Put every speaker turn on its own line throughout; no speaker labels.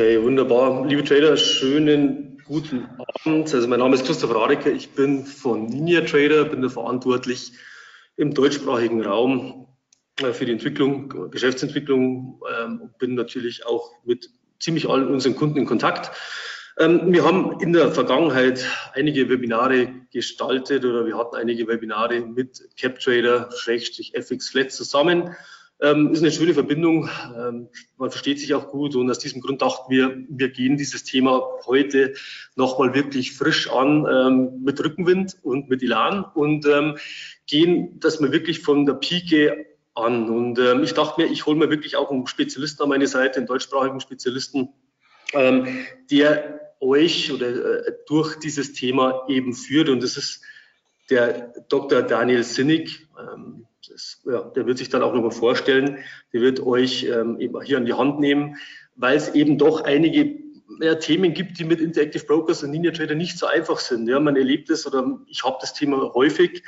Okay, wunderbar. Liebe Trader, schönen guten Abend. Also mein Name ist Christoph Radeke, ich bin von Ninja Trader, bin da verantwortlich im deutschsprachigen Raum äh, für die Entwicklung, Geschäftsentwicklung ähm, bin natürlich auch mit ziemlich allen unseren Kunden in Kontakt. Ähm, wir haben in der Vergangenheit einige Webinare gestaltet oder wir hatten einige Webinare mit CapTrader, FX Flat zusammen. Ähm, ist eine schöne Verbindung. Ähm, man versteht sich auch gut und aus diesem Grund dachten wir, wir gehen dieses Thema heute nochmal wirklich frisch an ähm, mit Rückenwind und mit Elan und ähm, gehen, dass wir wirklich von der Pike an. Und ähm, ich dachte mir, ich hole mir wirklich auch einen Spezialisten an meine Seite, einen deutschsprachigen Spezialisten, ähm, der euch oder äh, durch dieses Thema eben führt. Und das ist der Dr. Daniel Sinnig. Ähm, das, ja, der wird sich dann auch nochmal vorstellen. Der wird euch ähm, eben hier an die Hand nehmen, weil es eben doch einige ja, Themen gibt, die mit Interactive Brokers und Ninja Trader nicht so einfach sind. Ja, man erlebt es oder ich habe das Thema häufig.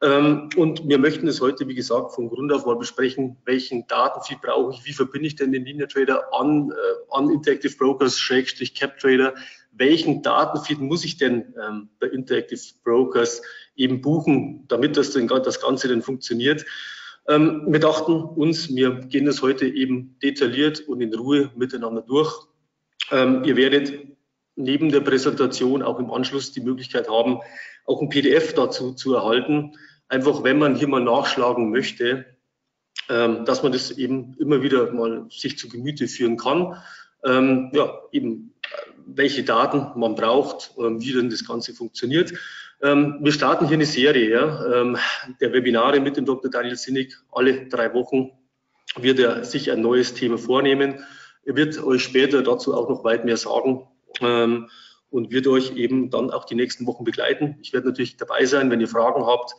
Ähm, und wir möchten es heute, wie gesagt, von Grund auf mal besprechen, welchen Datenfeed brauche ich, wie verbinde ich denn den Ninja Trader an, äh, an Interactive Brokers, Schrägstrich Cap Trader, welchen Datenfeed muss ich denn ähm, bei Interactive Brokers eben buchen, damit das, denn, das Ganze denn funktioniert. Ähm, wir dachten uns, wir gehen das heute eben detailliert und in Ruhe miteinander durch. Ähm, ihr werdet neben der Präsentation auch im Anschluss die Möglichkeit haben, auch ein PDF dazu zu erhalten. Einfach, wenn man hier mal nachschlagen möchte, ähm, dass man das eben immer wieder mal sich zu Gemüte führen kann. Ähm, ja, eben, welche Daten man braucht, ähm, wie denn das Ganze funktioniert. Ähm, wir starten hier eine Serie ja, ähm, der Webinare mit dem Dr. Daniel Sinnig. Alle drei Wochen wird er sich ein neues Thema vornehmen. Er wird euch später dazu auch noch weit mehr sagen ähm, und wird euch eben dann auch die nächsten Wochen begleiten. Ich werde natürlich dabei sein, wenn ihr Fragen habt,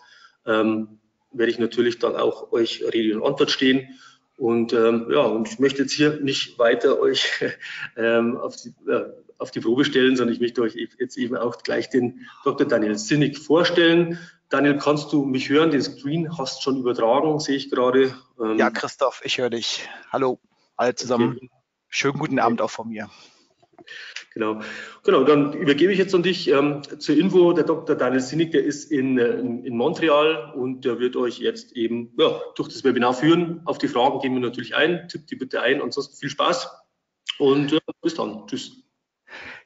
ähm, werde ich natürlich dann auch euch Rede und Antwort stehen. Und ähm, ja, und ich möchte jetzt hier nicht weiter euch ähm, auf die, äh, auf die Probe stellen, sondern ich möchte euch jetzt eben auch gleich den Dr. Daniel Sinnig vorstellen. Daniel, kannst du mich hören? Den Screen hast schon übertragen, sehe ich gerade.
Ähm ja, Christoph, ich höre dich. Hallo, alle zusammen. Okay. Schönen guten Abend auch von mir.
Genau. Genau, dann übergebe ich jetzt an dich ähm, zur Info. Der Dr. Daniel Sinnig, der ist in, äh, in, in, Montreal und der wird euch jetzt eben ja, durch das Webinar führen. Auf die Fragen gehen wir natürlich ein. Tippt die bitte ein. Ansonsten viel Spaß und äh, bis dann. Tschüss.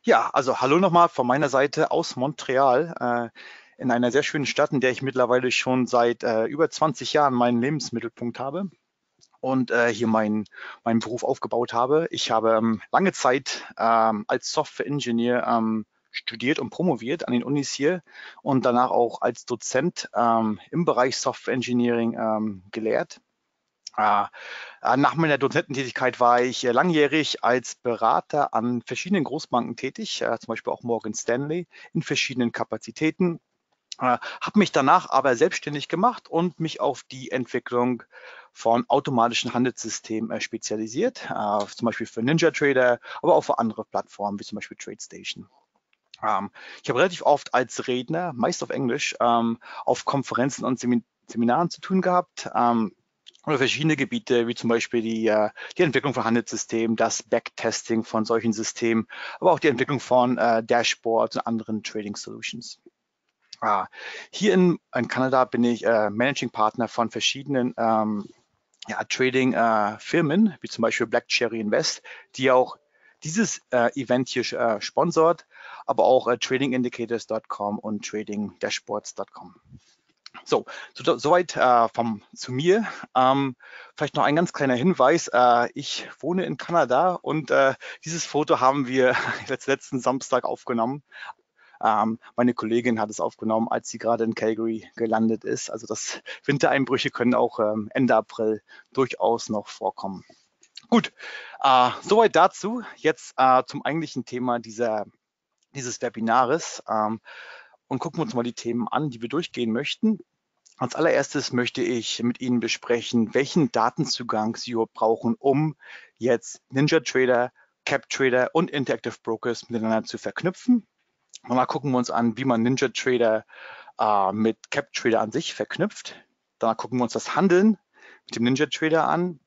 Ja, also hallo nochmal von meiner Seite aus Montreal, äh, in einer sehr schönen Stadt, in der ich mittlerweile schon seit äh, über 20 Jahren meinen Lebensmittelpunkt habe und äh, hier meinen mein Beruf aufgebaut habe. Ich habe ähm, lange Zeit ähm, als Software-Engineer ähm, studiert und promoviert an den Unis hier und danach auch als Dozent ähm, im Bereich Software Engineering ähm, gelehrt. Äh, äh, nach meiner Dozententätigkeit war ich äh, langjährig als Berater an verschiedenen Großbanken tätig, zum Beispiel auch Morgan Stanley in verschiedenen Kapazitäten. Habe mich danach aber selbstständig gemacht und mich auf die Entwicklung von automatischen Handelssystemen spezialisiert, zum Beispiel für Ninja Trader, aber auch für andere Plattformen wie zum Beispiel TradeStation. Ähm, ich habe relativ oft als Redner, meist auf Englisch, ähm, auf Konferenzen und Seminaren zu tun gehabt. Ähm, oder verschiedene Gebiete, wie zum Beispiel die, äh, die Entwicklung von Handelssystemen, das Backtesting von solchen Systemen, aber auch die Entwicklung von äh, Dashboards und anderen Trading Solutions. Ah, hier in, in, Kanada bin ich äh, Managing Partner von verschiedenen ähm, ja, Trading-Firmen, äh, wie zum Beispiel Black Cherry Invest, die auch dieses äh, Event hier äh, sponsort, aber auch äh, tradingindicators.com und tradingdashboards.com. So, so soweit äh, vom, zu mir. Ähm, vielleicht noch ein ganz kleiner Hinweis. Äh, ich wohne in Kanada und äh, dieses Foto haben wir letzten Samstag aufgenommen. Ähm, meine Kollegin hat es aufgenommen, als sie gerade in Calgary gelandet ist. Also das Wintereinbrüche können auch ähm, Ende April durchaus noch vorkommen. Gut, äh, soweit dazu. Jetzt äh, zum eigentlichen Thema dieser, dieses Webinares. Ähm, und gucken wir uns mal die Themen an, die wir durchgehen möchten. Als allererstes möchte ich mit Ihnen besprechen, welchen Datenzugang Sie brauchen, um jetzt Ninja Trader, Cap Trader und Interactive Brokers miteinander zu verknüpfen. Danach gucken wir uns an, wie man Ninja Trader äh, mit Cap Trader an sich verknüpft. Danach gucken wir uns das Handeln mit dem Ninja Trader an.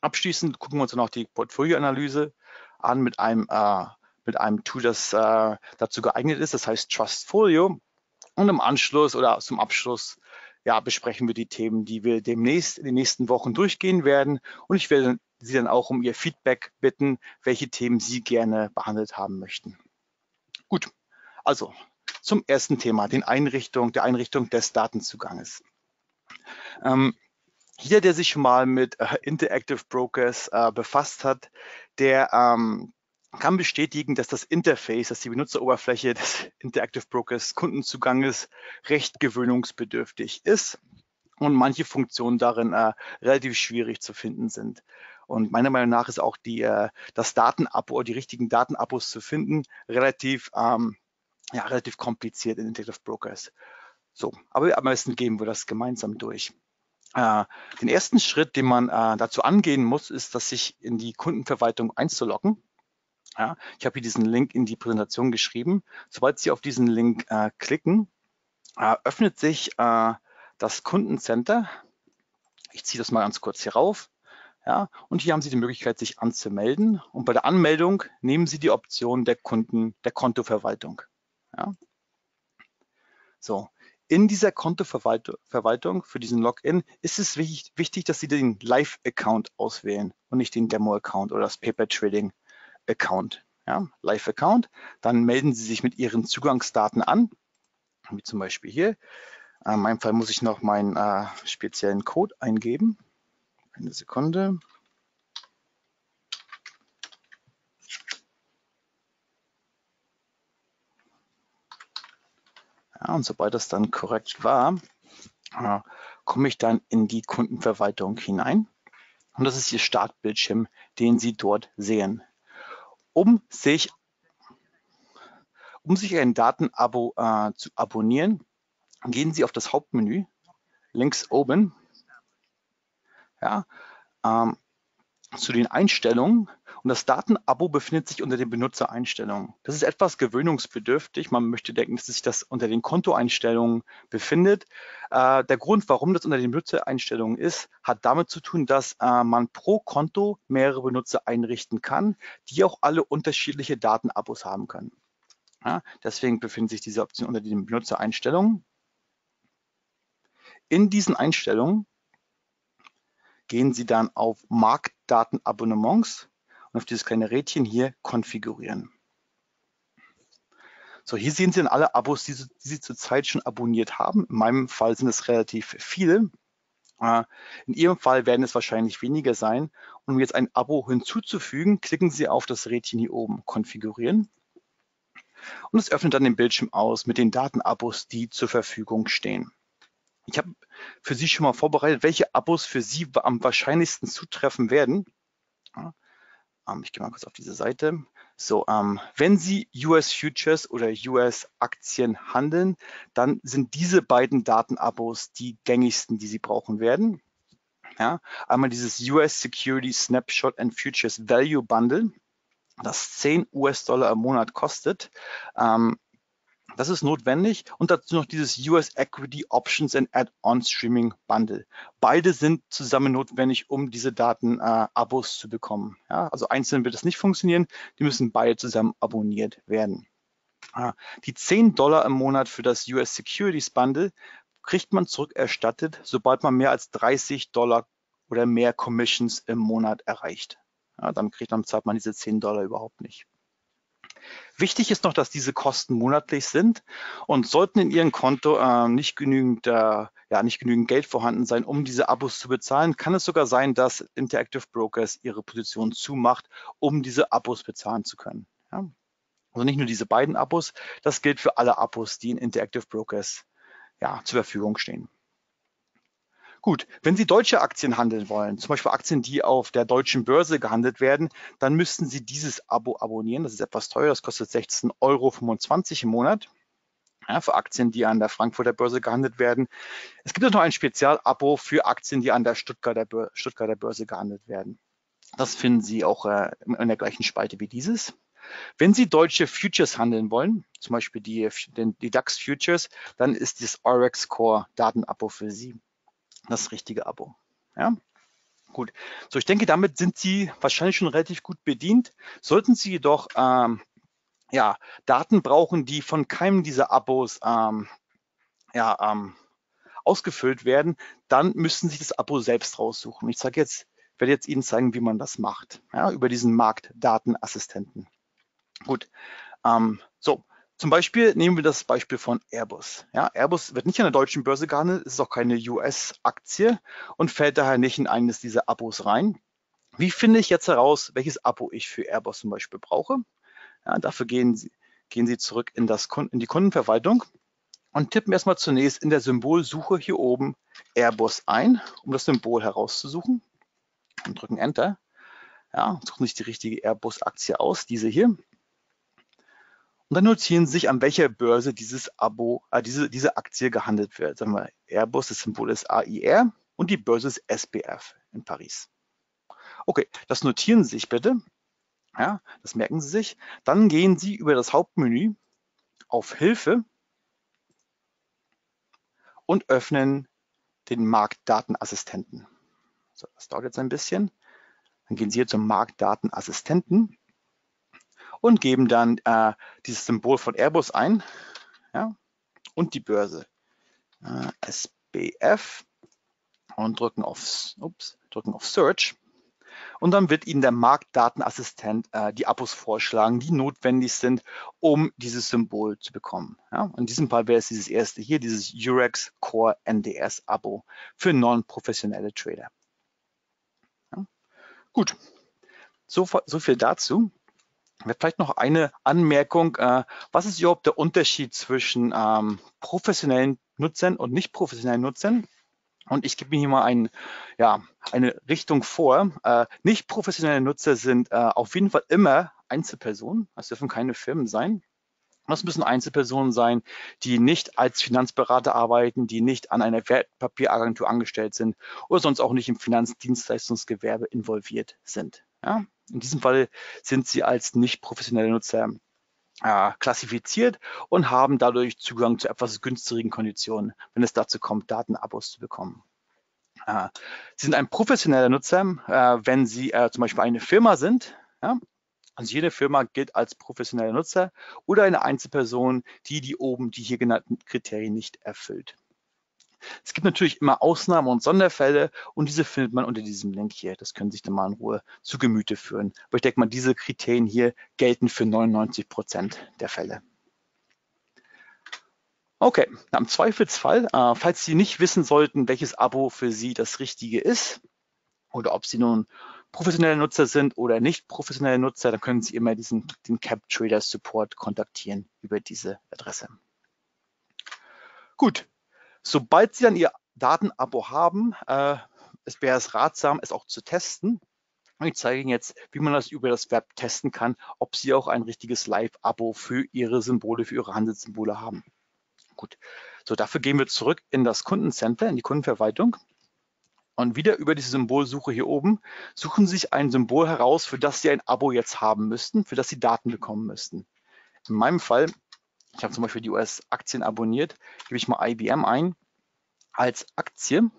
Abschließend gucken wir uns dann auch die Portfolioanalyse an mit einem, äh, mit einem Tool, das äh, dazu geeignet ist, das heißt Trustfolio. Und im Anschluss oder zum Abschluss ja, besprechen wir die Themen, die wir demnächst in den nächsten Wochen durchgehen werden. Und ich werde Sie dann auch um Ihr Feedback bitten, welche Themen Sie gerne behandelt haben möchten. Also zum ersten Thema, den Einrichtung, der Einrichtung des Datenzuganges. Ähm, jeder, der sich schon mal mit äh, Interactive Brokers äh, befasst hat, der ähm, kann bestätigen, dass das Interface, dass die Benutzeroberfläche des Interactive Brokers Kundenzuganges recht gewöhnungsbedürftig ist und manche Funktionen darin äh, relativ schwierig zu finden sind. Und meiner Meinung nach ist auch die, äh, das Datenabo, die richtigen Datenabos zu finden, relativ, ähm, ja, relativ kompliziert in Interactive Brokers. So, aber am besten gehen wir das gemeinsam durch. Äh, den ersten Schritt, den man äh, dazu angehen muss, ist, dass sich in die Kundenverwaltung einzuloggen. Ja, ich habe hier diesen Link in die Präsentation geschrieben. Sobald Sie auf diesen Link äh, klicken, äh, öffnet sich äh, das Kundencenter. Ich ziehe das mal ganz kurz hier rauf. Ja, und hier haben Sie die Möglichkeit, sich anzumelden. Und bei der Anmeldung nehmen Sie die Option der Kunden, der Kontoverwaltung. Ja. So, in dieser Kontoverwaltung für diesen Login ist es wichtig, dass Sie den Live-Account auswählen und nicht den Demo-Account oder das Paper Trading Account, ja, Live-Account. Dann melden Sie sich mit Ihren Zugangsdaten an, wie zum Beispiel hier. In meinem Fall muss ich noch meinen äh, speziellen Code eingeben. Eine Sekunde. Ja, und sobald das dann korrekt war, äh, komme ich dann in die Kundenverwaltung hinein. Und das ist Ihr Startbildschirm, den Sie dort sehen. Um sich, um sich ein Datenabo äh, zu abonnieren, gehen Sie auf das Hauptmenü links oben. Ja, ähm, zu den Einstellungen und das Datenabo befindet sich unter den Benutzereinstellungen. Das ist etwas gewöhnungsbedürftig. Man möchte denken, dass sich das unter den Kontoeinstellungen befindet. Äh, der Grund, warum das unter den Benutzereinstellungen ist, hat damit zu tun, dass äh, man pro Konto mehrere Benutzer einrichten kann, die auch alle unterschiedliche Datenabos haben können. Ja, deswegen befindet sich diese Option unter den Benutzereinstellungen. In diesen Einstellungen gehen Sie dann auf Marktdatenabonnements und auf dieses kleine Rädchen hier konfigurieren. So, hier sehen Sie dann alle Abos, die, Sie, die Sie zurzeit schon abonniert haben. In meinem Fall sind es relativ viele. Äh, in Ihrem Fall werden es wahrscheinlich weniger sein. Um jetzt ein Abo hinzuzufügen, klicken Sie auf das Rädchen hier oben, Konfigurieren. Und es öffnet dann den Bildschirm aus mit den Datenabos, die zur Verfügung stehen. Ich habe für Sie schon mal vorbereitet, welche Abos für Sie am wahrscheinlichsten zutreffen werden. Ich gehe mal kurz auf diese Seite. So, ähm, wenn Sie US Futures oder US Aktien handeln, dann sind diese beiden Datenabos die gängigsten, die Sie brauchen werden. Ja, einmal dieses US Security Snapshot and Futures Value Bundle, das 10 US-Dollar im Monat kostet. Ähm, das ist notwendig und dazu noch dieses US Equity Options and Add-on Streaming Bundle. Beide sind zusammen notwendig, um diese Daten-Abos äh, zu bekommen. Ja, also einzeln wird es nicht funktionieren, die müssen beide zusammen abonniert werden. Äh, die 10 Dollar im Monat für das US Securities Bundle kriegt man zurückerstattet, sobald man mehr als 30 Dollar oder mehr Commissions im Monat erreicht. Ja, dann kriegt man, zahlt man diese 10 Dollar überhaupt nicht. Wichtig ist noch, dass diese Kosten monatlich sind und sollten in Ihrem Konto äh, nicht, genügend, äh, ja, nicht genügend Geld vorhanden sein, um diese Abos zu bezahlen, kann es sogar sein, dass Interactive Brokers ihre Position zumacht, um diese Abos bezahlen zu können. Ja? Also nicht nur diese beiden Abos, das gilt für alle Abos, die in Interactive Brokers ja, zur Verfügung stehen. Gut, wenn Sie deutsche Aktien handeln wollen, zum Beispiel Aktien, die auf der deutschen Börse gehandelt werden, dann müssten Sie dieses Abo abonnieren. Das ist etwas teuer, das kostet 16,25 Euro im Monat. Ja, für Aktien, die an der Frankfurter Börse gehandelt werden. Es gibt auch noch ein Spezialabo für Aktien, die an der Stuttgarter, Börse, Stuttgarter Börse gehandelt werden. Das finden Sie auch äh, in der gleichen Spalte wie dieses. Wenn Sie deutsche Futures handeln wollen, zum Beispiel die, die DAX Futures, dann ist das Orex Core Datenabo für Sie das richtige Abo. Ja? Gut, so ich denke, damit sind Sie wahrscheinlich schon relativ gut bedient. Sollten Sie jedoch ähm, ja, Daten brauchen, die von keinem dieser Abos ähm, ja, ähm, ausgefüllt werden, dann müssen Sie das Abo selbst raussuchen. Ich sage jetzt, werde jetzt Ihnen zeigen, wie man das macht, ja, über diesen Marktdatenassistenten. Gut, ähm, so, zum Beispiel nehmen wir das Beispiel von Airbus. Ja, Airbus wird nicht an der deutschen Börse gehandelt, ist auch keine US-Aktie und fällt daher nicht in eines dieser Abos rein. Wie finde ich jetzt heraus, welches Abo ich für Airbus zum Beispiel brauche? Ja, dafür gehen Sie, gehen Sie zurück in, das, in die Kundenverwaltung und tippen erstmal zunächst in der Symbolsuche hier oben Airbus ein, um das Symbol herauszusuchen und drücken Enter. Ja, suchen sich die richtige Airbus-Aktie aus, diese hier. Und dann notieren Sie sich, an welcher Börse dieses Abo, äh, diese, diese Aktie gehandelt wird. Sagen wir Airbus, das Symbol ist AIR und die Börse ist SBF in Paris. Okay, das notieren Sie sich bitte. Ja, das merken Sie sich. Dann gehen Sie über das Hauptmenü auf Hilfe und öffnen den Marktdatenassistenten. So, das dauert jetzt ein bisschen. Dann gehen Sie hier zum Marktdatenassistenten und geben dann äh, dieses Symbol von Airbus ein ja, und die Börse äh, SBF und drücken auf, ups, drücken auf Search. Und dann wird Ihnen der Marktdatenassistent äh, die Abos vorschlagen, die notwendig sind, um dieses Symbol zu bekommen. Ja, in diesem Fall wäre es dieses erste hier, dieses Eurex Core NDS Abo für non-professionelle Trader. Ja, gut, so, so viel dazu. Vielleicht noch eine Anmerkung. Äh, was ist überhaupt der Unterschied zwischen ähm, professionellen Nutzern und nicht professionellen Nutzern? Und ich gebe mir hier mal ein, ja, eine Richtung vor. Äh, nicht professionelle Nutzer sind äh, auf jeden Fall immer Einzelpersonen. Das dürfen keine Firmen sein. Das müssen Einzelpersonen sein, die nicht als Finanzberater arbeiten, die nicht an einer Wertpapieragentur angestellt sind oder sonst auch nicht im Finanzdienstleistungsgewerbe involviert sind. Ja? In diesem Fall sind sie als nicht professionelle Nutzer äh, klassifiziert und haben dadurch Zugang zu etwas günstigeren Konditionen, wenn es dazu kommt, Datenabos zu bekommen. Äh, sie sind ein professioneller Nutzer, äh, wenn Sie zum Beispiel eine Firma sind. Also jede Firma gilt als professioneller Nutzer oder eine Einzelperson, die die oben die hier genannten Kriterien nicht erfüllt. Es gibt natürlich immer Ausnahmen und Sonderfälle und diese findet man unter diesem Link hier. Das können Sie sich dann mal in Ruhe zu Gemüte führen. Aber ich denke mal, diese Kriterien hier gelten für 99 Prozent der Fälle. Okay, im Zweifelsfall, äh, falls Sie nicht wissen sollten, welches Abo für Sie das Richtige ist oder ob Sie nun professionelle Nutzer sind oder nicht professionelle Nutzer, dann können Sie immer diesen, den Cap Trader Support kontaktieren über diese Adresse. Gut, Sobald Sie dann Ihr Datenabo haben, äh, es wäre es ratsam, es auch zu testen. Und ich zeige Ihnen jetzt, wie man das über das Web testen kann, ob Sie auch ein richtiges Live-Abo für Ihre Symbole, für Ihre Handelssymbole haben. Gut, so dafür gehen wir zurück in das Kundencenter, in die Kundenverwaltung. Und wieder über diese Symbolsuche hier oben suchen Sie sich ein Symbol heraus, für das Sie ein Abo jetzt haben müssten, für das Sie Daten bekommen müssten. In meinem Fall ich habe zum Beispiel die US-Aktien abonniert, gebe ich mal IBM ein als Aktie.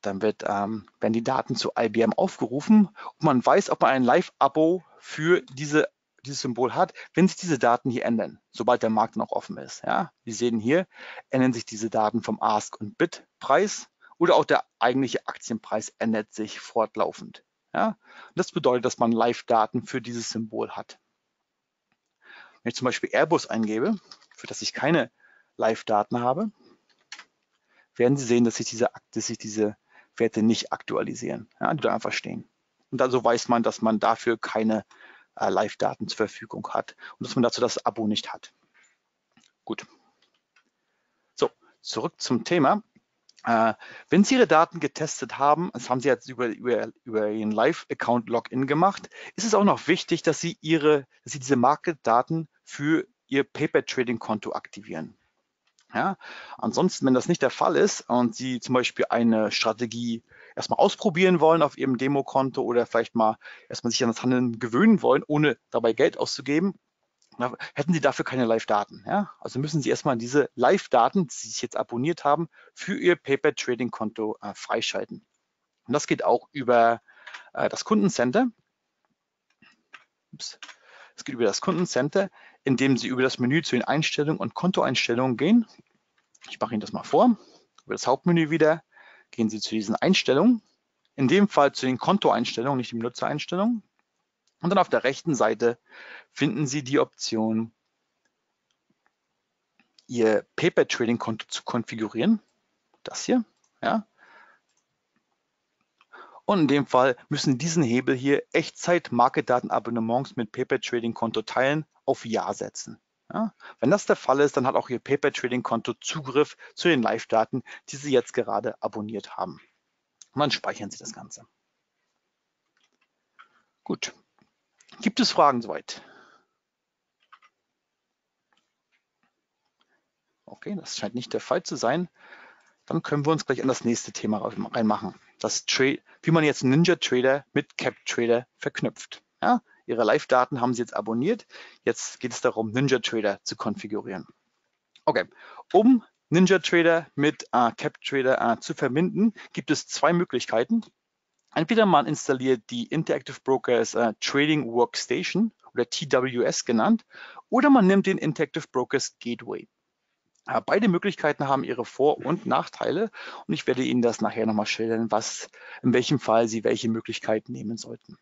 Dann wird, ähm, werden die Daten zu IBM aufgerufen und man weiß, ob man ein Live-Abo für diese, dieses Symbol hat, wenn sich diese Daten hier ändern, sobald der Markt noch offen ist. Ja? Sie sehen hier, ändern sich diese Daten vom Ask- und Bid-Preis oder auch der eigentliche Aktienpreis ändert sich fortlaufend. Ja? Das bedeutet, dass man Live-Daten für dieses Symbol hat. Wenn ich zum Beispiel Airbus eingebe, für das ich keine Live-Daten habe, werden Sie sehen, dass sich diese, dass sich diese Werte nicht aktualisieren, ja, die da einfach stehen. Und also weiß man, dass man dafür keine äh, Live-Daten zur Verfügung hat und dass man dazu das Abo nicht hat. Gut. So, zurück zum Thema. Äh, wenn Sie Ihre Daten getestet haben, das haben Sie jetzt über, über, über Ihren Live-Account-Login gemacht, ist es auch noch wichtig, dass Sie, Ihre, dass Sie diese Market-Daten für Ihr Paper-Trading-Konto aktivieren. Ja, ansonsten, wenn das nicht der Fall ist und Sie zum Beispiel eine Strategie erstmal ausprobieren wollen auf Ihrem Demokonto oder vielleicht mal erstmal sich an das Handeln gewöhnen wollen, ohne dabei Geld auszugeben, hätten Sie dafür keine Live-Daten. Ja? Also müssen Sie erstmal diese Live-Daten, die Sie jetzt abonniert haben, für Ihr Paper-Trading-Konto äh, freischalten. Und das geht auch über äh, das Kundencenter. Es geht über das Kundencenter, indem Sie über das Menü zu den Einstellungen und Kontoeinstellungen gehen. Ich mache Ihnen das mal vor. Über das Hauptmenü wieder gehen Sie zu diesen Einstellungen. In dem Fall zu den Kontoeinstellungen, nicht die Benutzereinstellungen. Und dann auf der rechten Seite finden Sie die Option, Ihr Paper Trading Konto zu konfigurieren. Das hier, ja. Und in dem Fall müssen diesen Hebel hier Echtzeit Market-Daten-Abonnements mit Paper Trading Konto teilen auf Ja setzen. Ja, wenn das der Fall ist, dann hat auch Ihr Paper Trading Konto Zugriff zu den Live-Daten, die Sie jetzt gerade abonniert haben. Und dann speichern Sie das Ganze. Gut. Gibt es Fragen soweit? Okay, das scheint nicht der Fall zu sein. Dann können wir uns gleich an das nächste Thema reinmachen. Das wie man jetzt Ninja Trader mit Cap Trader verknüpft. Ja, Ihre Live-Daten haben Sie jetzt abonniert. Jetzt geht es darum, Ninja Trader zu konfigurieren. Okay, um Ninja Trader mit äh, Cap Trader äh, zu verbinden, gibt es zwei Möglichkeiten. Entweder man installiert die Interactive Brokers äh, Trading Workstation oder TWS genannt, oder man nimmt den Interactive Brokers Gateway. Beide Möglichkeiten haben ihre Vor- und Nachteile und ich werde Ihnen das nachher nochmal schildern, was, in welchem Fall Sie welche Möglichkeiten nehmen sollten.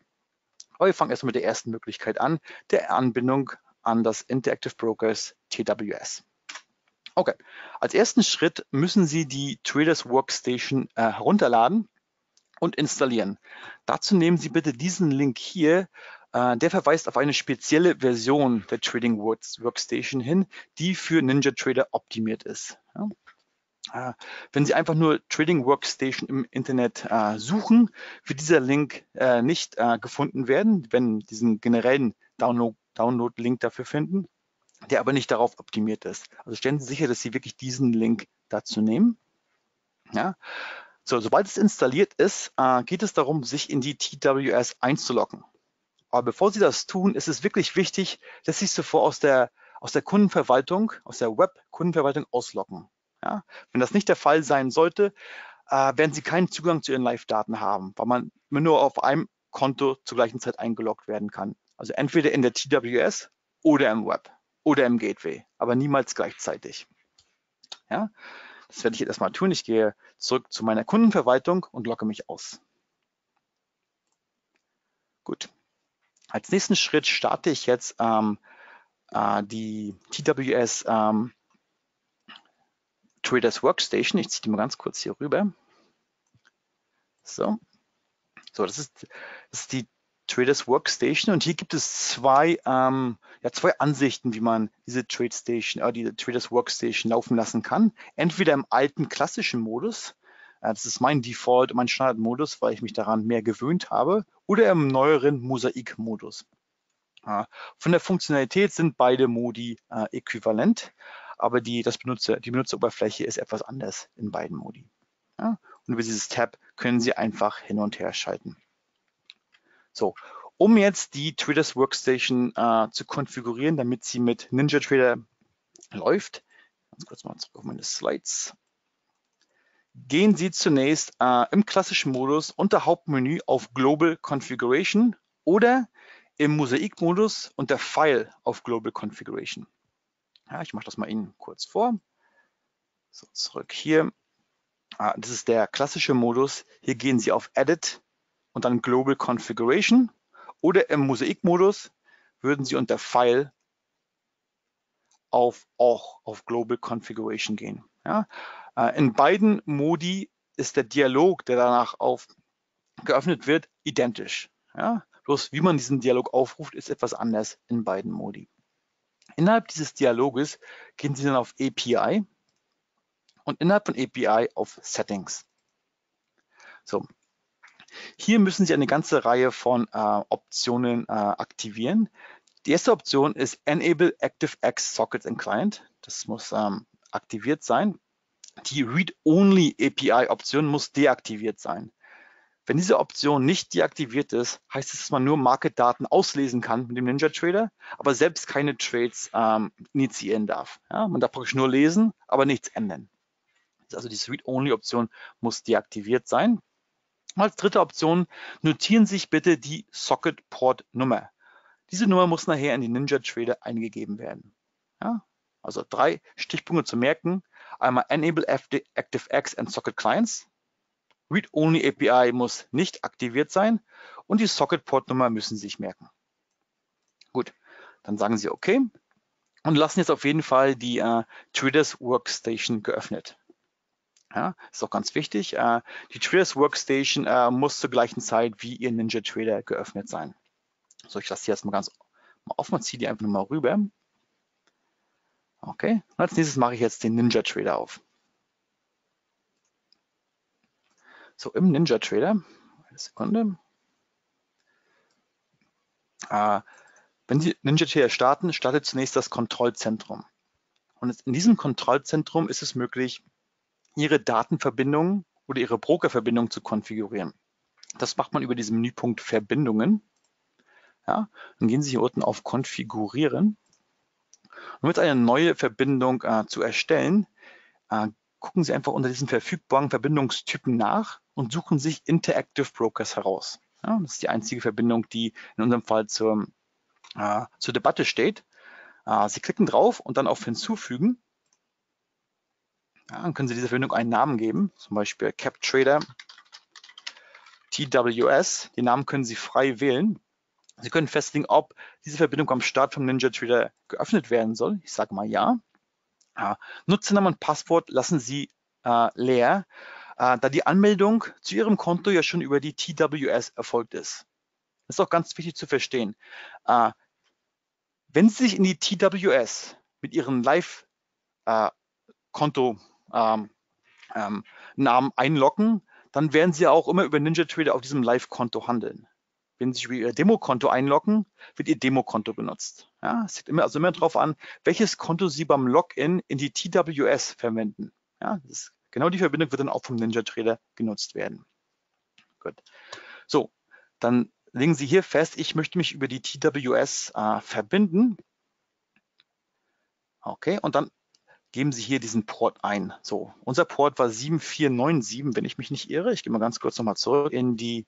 Aber wir fangen erstmal mit der ersten Möglichkeit an, der Anbindung an das Interactive Brokers TWS. Okay, als ersten Schritt müssen Sie die Traders Workstation äh, herunterladen und installieren. Dazu nehmen Sie bitte diesen Link hier äh, der verweist auf eine spezielle Version der Trading Workstation hin, die für NinjaTrader optimiert ist. Äh, wenn Sie einfach nur Trading Workstation im Internet äh, suchen, wird dieser Link nicht gefunden werden, wenn diesen generellen Download-Link dafür finden, der aber nicht darauf optimiert ist. Also stellen Sie sicher, dass Sie wirklich diesen Link dazu nehmen. Ja. So, sobald es installiert ist, geht es darum, sich in die TWS einzuloggen. Aber bevor Sie das tun, ist es wirklich wichtig, dass Sie sich zuvor aus der, aus der Kundenverwaltung, aus der Web-Kundenverwaltung ausloggen. Ja? Wenn das nicht der Fall sein sollte, äh, werden Sie keinen Zugang zu Ihren Live-Daten haben, weil man nur auf einem Konto zur gleichen Zeit eingeloggt werden kann. Also entweder in der TWS oder im Web oder im Gateway, aber niemals gleichzeitig. Ja? Das werde ich jetzt erstmal tun. Ich gehe zurück zu meiner Kundenverwaltung und logge mich aus. Gut, als nächsten Schritt starte ich jetzt ähm, äh, die TWS ähm, Traders Workstation. Ich ziehe die mal ganz kurz hier rüber. So, so das, ist, das ist die Traders Workstation und hier gibt es zwei, ähm, ja, zwei Ansichten, wie man diese Trade Station, äh, diese Traders Workstation laufen lassen kann. Entweder im alten klassischen Modus, äh, das ist mein Default, mein Standardmodus, weil ich mich daran mehr gewöhnt habe, oder im neueren Mosaik-Modus. Von der Funktionalität sind beide Modi äh, äquivalent, aber die, das Benutzer, die Benutzeroberfläche ist etwas anders in beiden Modi. Und über dieses Tab können Sie einfach hin und her schalten. So, um jetzt die Traders Workstation äh, zu konfigurieren, damit sie mit NinjaTrader läuft, ganz kurz mal zurück auf meine Slides gehen Sie zunächst äh, im klassischen Modus unter Hauptmenü auf Global Configuration oder im Mosaik-Modus unter File auf Global Configuration. Ja, ich mache das mal Ihnen kurz vor. So, zurück hier. Ah, das ist der klassische Modus. Hier gehen Sie auf Edit und dann Global Configuration oder im Mosaik-Modus würden Sie unter File auf auch auf Global Configuration gehen. Ja, äh, in beiden Modi ist der Dialog, der danach auf geöffnet wird, identisch. Ja? Bloß wie man diesen Dialog aufruft, ist etwas anders in beiden Modi. Innerhalb dieses Dialoges gehen Sie dann auf API und innerhalb von API auf Settings. So. Hier müssen Sie eine ganze Reihe von äh, Optionen äh, aktivieren. Die erste Option ist Enable ActiveX Sockets in Client. Das muss ähm, aktiviert sein. Die Read-Only API-Option muss deaktiviert sein. Wenn diese Option nicht deaktiviert ist, heißt es, dass man nur Market-Daten auslesen kann mit dem NinjaTrader, aber selbst keine Trades ähm, initiieren darf. Ja, man darf praktisch nur lesen, aber nichts ändern. Also diese Read-Only-Option muss deaktiviert sein. Als dritte Option notieren Sie sich bitte die Socket Port Nummer. Diese Nummer muss nachher in die Ninja Trader eingegeben werden. Ja? Also drei Stichpunkte zu merken. Einmal Enable ActiveX and Socket Clients. Read-Only API muss nicht aktiviert sein und die Socket Port Nummer müssen Sie sich merken. Gut, dann sagen Sie OK und lassen jetzt auf jeden Fall die äh, Traders Workstation geöffnet. Ja, ist auch ganz wichtig. Äh, die Traders Workstation äh, muss zur gleichen Zeit wie Ihr Ninja Trader geöffnet sein. So, ich lasse die jetzt mal ganz offen und ziehe die einfach mal rüber. Okay, und als nächstes mache ich jetzt den Ninja Trader auf. So, im Ninja Trader, eine Sekunde. Äh, wenn Sie Ninja Trader starten, startet zunächst das Kontrollzentrum. Und in diesem Kontrollzentrum ist es möglich, Ihre Datenverbindung oder Ihre Brokerverbindung zu konfigurieren. Das macht man über diesen Menüpunkt Verbindungen. Ja, dann gehen Sie hier unten auf Konfigurieren. Um jetzt eine neue Verbindung äh, zu erstellen, äh, gucken Sie einfach unter diesen verfügbaren Verbindungstypen nach und suchen sich Interactive Brokers heraus. Ja, das ist die einzige Verbindung, die in unserem Fall zur, äh, zur Debatte steht. Äh, Sie klicken drauf und dann auf Hinzufügen ja, dann können Sie dieser Verbindung einen Namen geben, zum Beispiel CapTrader TWS. Den Namen können Sie frei wählen. Sie können festlegen, ob diese Verbindung am Start vom NinjaTrader geöffnet werden soll. Ich sage mal ja. ja. Nutzernamen und Passwort lassen Sie äh, leer, äh, da die Anmeldung zu Ihrem Konto ja schon über die TWS erfolgt ist. Das ist auch ganz wichtig zu verstehen. Äh, wenn Sie sich in die TWS mit Ihrem Live-Konto äh, ähm, ähm, Namen einloggen, dann werden Sie auch immer über NinjaTrader auf diesem Live-Konto handeln. Wenn Sie sich über Ihr Demokonto einloggen, wird Ihr Demokonto benutzt. Ja, es liegt immer, also immer darauf an, welches Konto Sie beim Login in die TWS verwenden. Ja, ist, genau die Verbindung wird dann auch vom NinjaTrader genutzt werden. Gut. So, dann legen Sie hier fest, ich möchte mich über die TWS äh, verbinden. Okay, und dann geben Sie hier diesen Port ein. So, unser Port war 7497, wenn ich mich nicht irre. Ich gehe mal ganz kurz nochmal zurück in die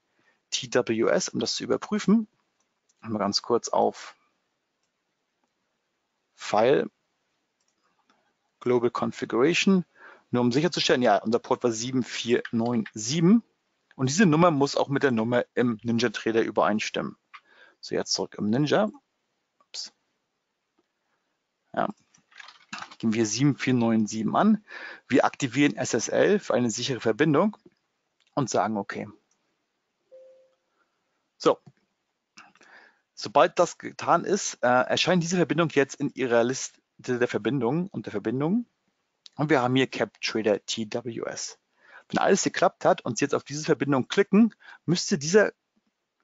TWS, um das zu überprüfen. Mal ganz kurz auf File, Global Configuration, nur um sicherzustellen, ja, unser Port war 7497 und diese Nummer muss auch mit der Nummer im Ninja Trader übereinstimmen. So, jetzt zurück im Ninja. Ups. Ja, geben wir 7497 an. Wir aktivieren SSL für eine sichere Verbindung und sagen OK. So, sobald das getan ist, äh, erscheint diese Verbindung jetzt in Ihrer Liste der Verbindungen und der Verbindungen. Und wir haben hier CapTrader TWS. Wenn alles geklappt hat und Sie jetzt auf diese Verbindung klicken, müsste dieser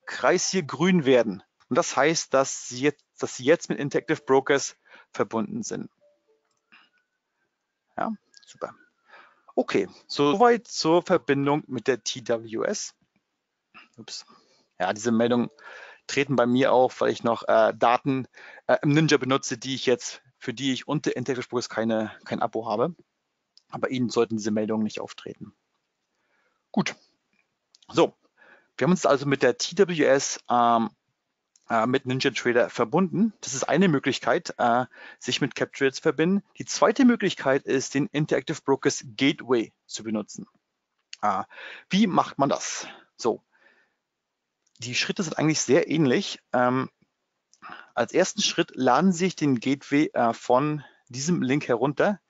Kreis hier grün werden. Und das heißt, dass Sie jetzt, dass Sie jetzt mit Interactive Brokers verbunden sind. Ja, super. Okay, soweit zur Verbindung mit der TWS. Ups. Ja, diese Meldungen treten bei mir auf, weil ich noch äh, Daten äh, im Ninja benutze, die ich jetzt, für die ich unter Integral keine, kein Abo habe. Aber Ihnen sollten diese Meldungen nicht auftreten. Gut. So, wir haben uns also mit der TWS ähm, äh, mit NinjaTrader verbunden. Das ist eine Möglichkeit, äh, sich mit CapTrader zu verbinden. Die zweite Möglichkeit ist, den Interactive Brokers Gateway zu benutzen. Äh, wie macht man das? So, die Schritte sind eigentlich sehr ähnlich. Ähm, als ersten Schritt laden Sie sich den Gateway von diesem Link herunter.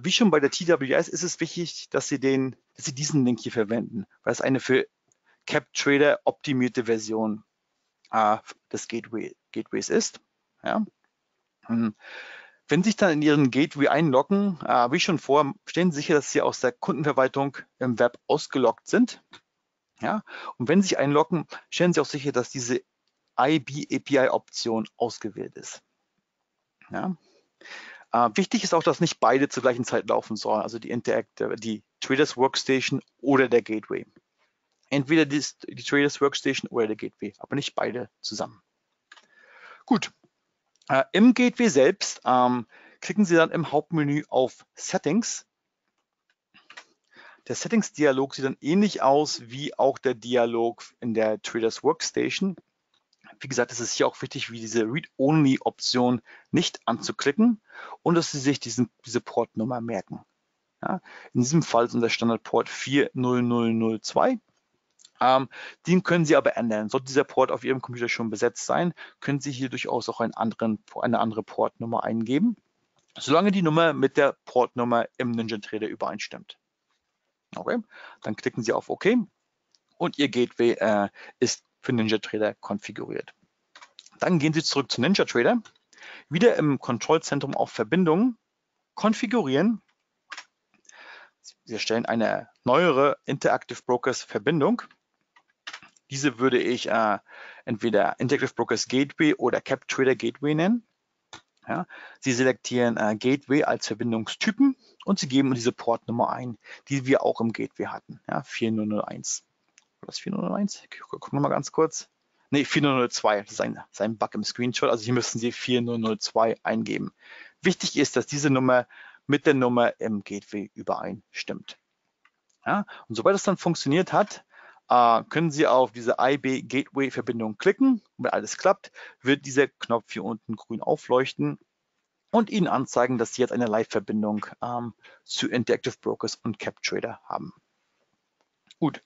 Wie schon bei der TWS ist es wichtig, dass Sie, den, dass Sie diesen Link hier verwenden, weil es eine für CapTrader optimierte Version äh, des Gateway, Gateways ist. Ja. Hm. Wenn Sie sich dann in Ihren Gateway einloggen, äh, wie schon vor, stellen Sie sicher, dass Sie aus der Kundenverwaltung im Web ausgeloggt sind. Ja. Und wenn Sie sich einloggen, stellen Sie auch sicher, dass diese IB-API-Option ausgewählt ist. Ja. Äh, wichtig ist auch, dass nicht beide zur gleichen Zeit laufen sollen, also die Interact, die Traders Workstation oder der Gateway. Entweder die, die Traders Workstation oder der Gateway, aber nicht beide zusammen. Gut, äh, im Gateway selbst ähm, klicken Sie dann im Hauptmenü auf Settings. Der Settings-Dialog sieht dann ähnlich aus wie auch der Dialog in der Traders Workstation. Wie gesagt, es ist hier auch wichtig, wie diese Read-Only-Option nicht anzuklicken und dass Sie sich diesen, diese Portnummer merken. Ja, in diesem Fall ist unser Standardport 40002. Ähm, den können Sie aber ändern. Sollte dieser Port auf Ihrem Computer schon besetzt sein, können Sie hier durchaus auch anderen, eine andere Portnummer eingeben, solange die Nummer mit der Portnummer im NinjaTrader übereinstimmt. Okay, dann klicken Sie auf OK und Ihr Gateway äh, ist für NinjaTrader konfiguriert. Dann gehen Sie zurück zu NinjaTrader, wieder im Kontrollzentrum auf Verbindungen, konfigurieren. Sie erstellen eine neuere Interactive Brokers Verbindung. Diese würde ich äh, entweder Interactive Brokers Gateway oder CapTrader Gateway nennen. Ja, Sie selektieren äh, Gateway als Verbindungstypen und Sie geben diese Portnummer ein, die wir auch im Gateway hatten, ja, 4001. War das 4001? Ich gucke nochmal ganz kurz. Ne, 4002, das ist ein, das ist ein Bug im Screenshot, also hier müssen Sie 4002 eingeben. Wichtig ist, dass diese Nummer mit der Nummer im Gateway übereinstimmt. Ja, und sobald es dann funktioniert hat, äh, können Sie auf diese IB Gateway Verbindung klicken. Wenn alles klappt, wird dieser Knopf hier unten grün aufleuchten und Ihnen anzeigen, dass Sie jetzt eine Live-Verbindung ähm, zu Interactive Brokers und CapTrader haben. Gut.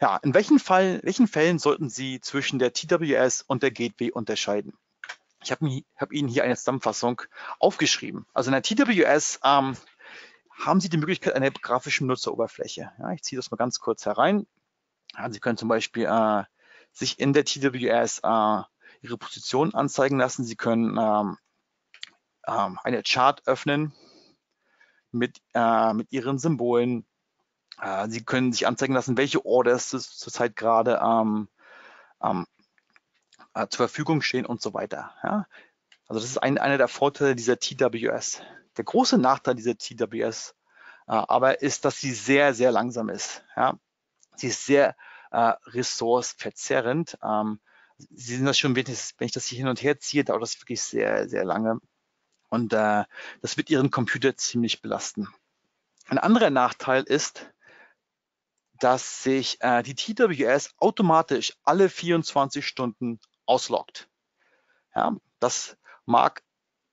Ja, in welchen, Fall, welchen Fällen sollten Sie zwischen der TWS und der Gateway unterscheiden? Ich habe hab Ihnen hier eine Zusammenfassung aufgeschrieben. Also in der TWS ähm, haben Sie die Möglichkeit einer grafischen Nutzeroberfläche. Ja, ich ziehe das mal ganz kurz herein. Ja, Sie können zum Beispiel äh, sich in der TWS äh, Ihre Position anzeigen lassen. Sie können ähm, ähm, eine Chart öffnen mit, äh, mit Ihren Symbolen. Äh, Sie können sich anzeigen lassen, welche Orders zurzeit gerade ähm, ähm, äh, zur Verfügung stehen und so weiter. Ja? Also das ist ein, einer der Vorteile dieser TWS. Der große Nachteil dieser TWS äh, aber ist, dass sie sehr, sehr langsam ist. Ja? Sie ist sehr äh, ressourceverzerrend. Ähm, Sie sehen das schon, wenn ich das hier hin und her ziehe, dauert das wirklich sehr, sehr lange. Und äh, das wird Ihren Computer ziemlich belasten. Ein anderer Nachteil ist, dass sich äh, die TWS automatisch alle 24 Stunden ausloggt. Ja, das mag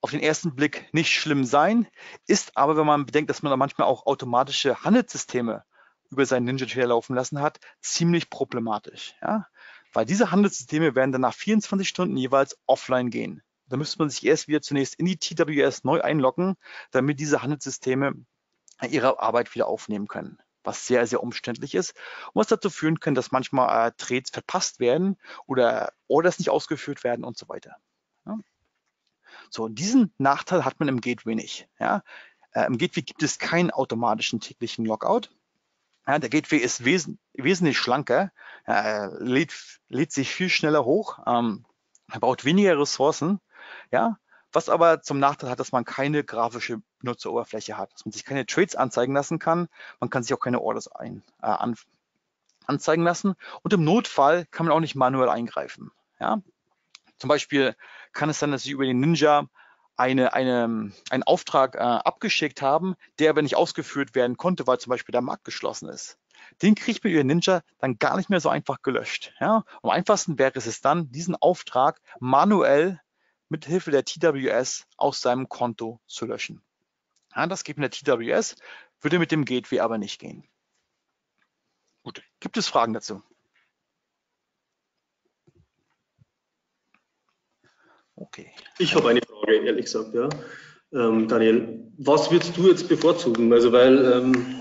auf den ersten Blick nicht schlimm sein, ist aber, wenn man bedenkt, dass man da manchmal auch automatische Handelssysteme über seinen Ninja Trader laufen lassen hat, ziemlich problematisch. Ja? Weil diese Handelssysteme werden dann nach 24 Stunden jeweils offline gehen. Da müsste man sich erst wieder zunächst in die TWS neu einloggen, damit diese Handelssysteme ihre Arbeit wieder aufnehmen können was sehr, sehr umständlich ist und was dazu führen kann, dass manchmal äh, Trades verpasst werden oder Orders nicht ausgeführt werden und so weiter. Ja. So, diesen Nachteil hat man im Gateway nicht. Ja. Äh, Im Gateway gibt es keinen automatischen täglichen Logout. Ja, der Gateway ist wes wesentlich schlanker, äh, lädt, lädt, sich viel schneller hoch, ähm, er braucht weniger Ressourcen. Ja, was aber zum Nachteil hat, dass man keine grafische Benutzeroberfläche hat, dass man sich keine Trades anzeigen lassen kann. Man kann sich auch keine Orders ein, äh, an, anzeigen lassen. Und im Notfall kann man auch nicht manuell eingreifen. Ja? Zum Beispiel kann es sein, dass Sie über den Ninja eine, eine, einen Auftrag äh, abgeschickt haben, der aber nicht ausgeführt werden konnte, weil zum Beispiel der Markt geschlossen ist. Den kriegt man über Ninja dann gar nicht mehr so einfach gelöscht. Ja? Am einfachsten wäre es dann, diesen Auftrag manuell mit Hilfe der TWS aus seinem Konto zu löschen. Ja, das geht mit der TWS, würde mit dem Gateway aber nicht gehen. Gut, gibt es Fragen dazu?
Okay. Ich habe eine Frage, ehrlich gesagt, ja. Ähm, Daniel, was würdest du jetzt bevorzugen? Also, weil ähm,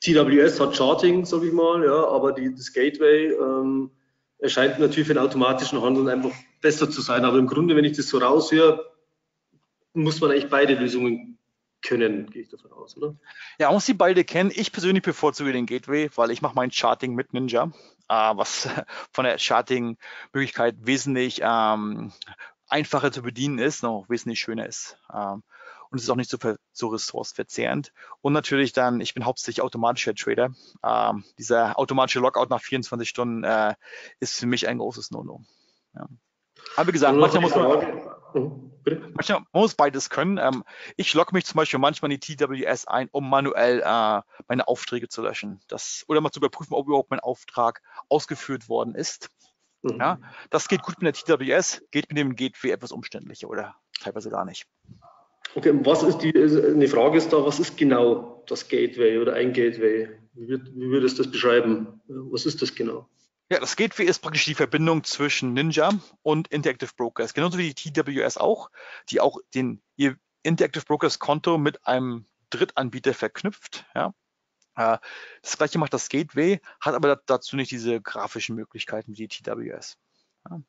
TWS hat Charting, sage ich mal, ja, aber die, das Gateway ähm, erscheint natürlich für den automatischen Handeln einfach besser zu sein. Aber im Grunde, wenn ich das so raushöre, muss man eigentlich beide Lösungen können, gehe ich davon aus, oder?
Ja, man muss sie beide kennen. Ich persönlich bevorzuge den Gateway, weil ich mache mein Charting mit Ninja, äh, was von der Charting-Möglichkeit wesentlich ähm, einfacher zu bedienen ist, noch wesentlich schöner ist. Ähm, und es ist auch nicht so, so ressourceverzehrend. Und natürlich dann, ich bin hauptsächlich automatischer Trader. Ähm, dieser automatische Logout nach 24 Stunden äh, ist für mich ein großes No-No. Ja. Aber wie gesagt, manchmal muss man. Mhm. Manchmal muss beides können. Ähm, ich logge mich zum Beispiel manchmal in die TWS ein, um manuell äh, meine Aufträge zu löschen. Das, oder mal zu überprüfen, ob überhaupt mein Auftrag ausgeführt worden ist. Mhm. Ja, das geht gut mit der TWS, geht mit dem Gateway etwas umständlicher oder teilweise gar nicht.
Okay, was ist die, eine Frage ist da, was ist genau das Gateway oder ein Gateway? Wie, wird, wie würdest du das beschreiben? Was ist das genau?
Ja, das Gateway ist praktisch die Verbindung zwischen Ninja und Interactive Brokers, genauso wie die TWS auch, die auch den, ihr Interactive Brokers Konto mit einem Drittanbieter verknüpft. Ja. Äh, das gleiche macht das Gateway, hat aber dazu nicht diese grafischen Möglichkeiten wie die TWS.
Ja.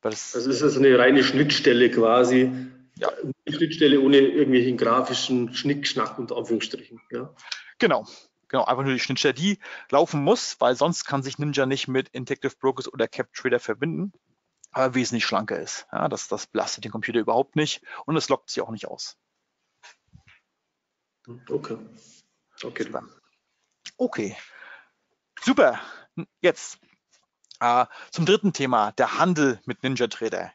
Das, das ist also eine reine Schnittstelle quasi. Ja. Eine Schnittstelle ohne irgendwelchen grafischen Schnickschnack unter Anführungsstrichen. Ja.
Genau, Genau, einfach nur die Schnittstelle, die laufen muss, weil sonst kann sich Ninja nicht mit Interactive Brokers oder CapTrader verbinden, aber wesentlich schlanker ist. Ja, das, das belastet den Computer überhaupt nicht und es lockt sich auch nicht aus.
Okay. Okay.
Super. Okay. Super. Jetzt äh, zum dritten Thema, der Handel mit Ninja Trader.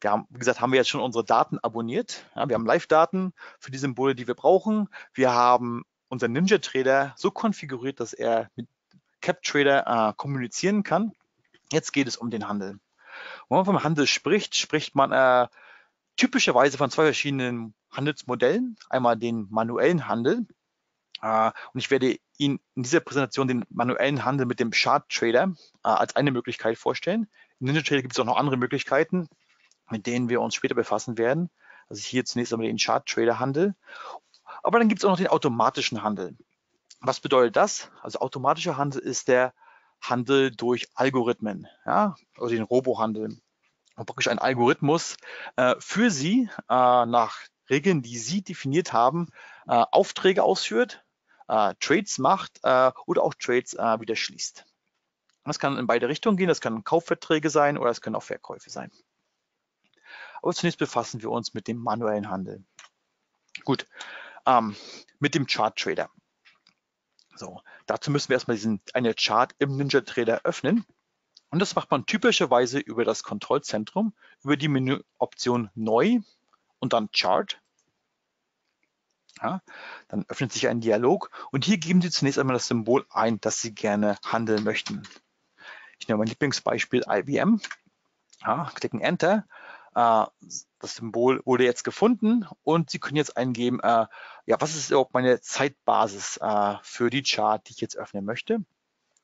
Wir haben, wie gesagt, haben wir jetzt schon unsere Daten abonniert. Ja, wir haben Live-Daten für die Symbole, die wir brauchen. Wir haben unser Ninja Trader so konfiguriert, dass er mit CapTrader äh, kommunizieren kann. Jetzt geht es um den Handel. Wenn man vom Handel spricht, spricht man äh, typischerweise von zwei verschiedenen Handelsmodellen. Einmal den manuellen Handel. Äh, und ich werde Ihnen in dieser Präsentation den manuellen Handel mit dem Chart Trader äh, als eine Möglichkeit vorstellen. In Ninja Trader gibt es auch noch andere Möglichkeiten, mit denen wir uns später befassen werden. Also hier zunächst einmal den Chart Trader Handel. Aber dann gibt es auch noch den automatischen Handel. Was bedeutet das? Also automatischer Handel ist der Handel durch Algorithmen, ja, also den Robohandel. Und praktisch ein Algorithmus äh, für Sie äh, nach Regeln, die Sie definiert haben, äh, Aufträge ausführt, äh, Trades macht äh, oder auch Trades äh, wieder schließt. Das kann in beide Richtungen gehen. Das können Kaufverträge sein oder es können auch Verkäufe sein. Aber zunächst befassen wir uns mit dem manuellen Handel. Gut, ähm, mit dem Chart Trader. So, dazu müssen wir erstmal diesen, eine Chart im Ninja Trader öffnen. Und das macht man typischerweise über das Kontrollzentrum, über die Menüoption Neu und dann Chart. Ja, dann öffnet sich ein Dialog und hier geben Sie zunächst einmal das Symbol ein, das Sie gerne handeln möchten. Ich nehme mein Lieblingsbeispiel IBM, ja, klicken Enter äh, das Symbol wurde jetzt gefunden und Sie können jetzt eingeben, äh, ja, was ist überhaupt meine Zeitbasis äh, für die Chart, die ich jetzt öffnen möchte.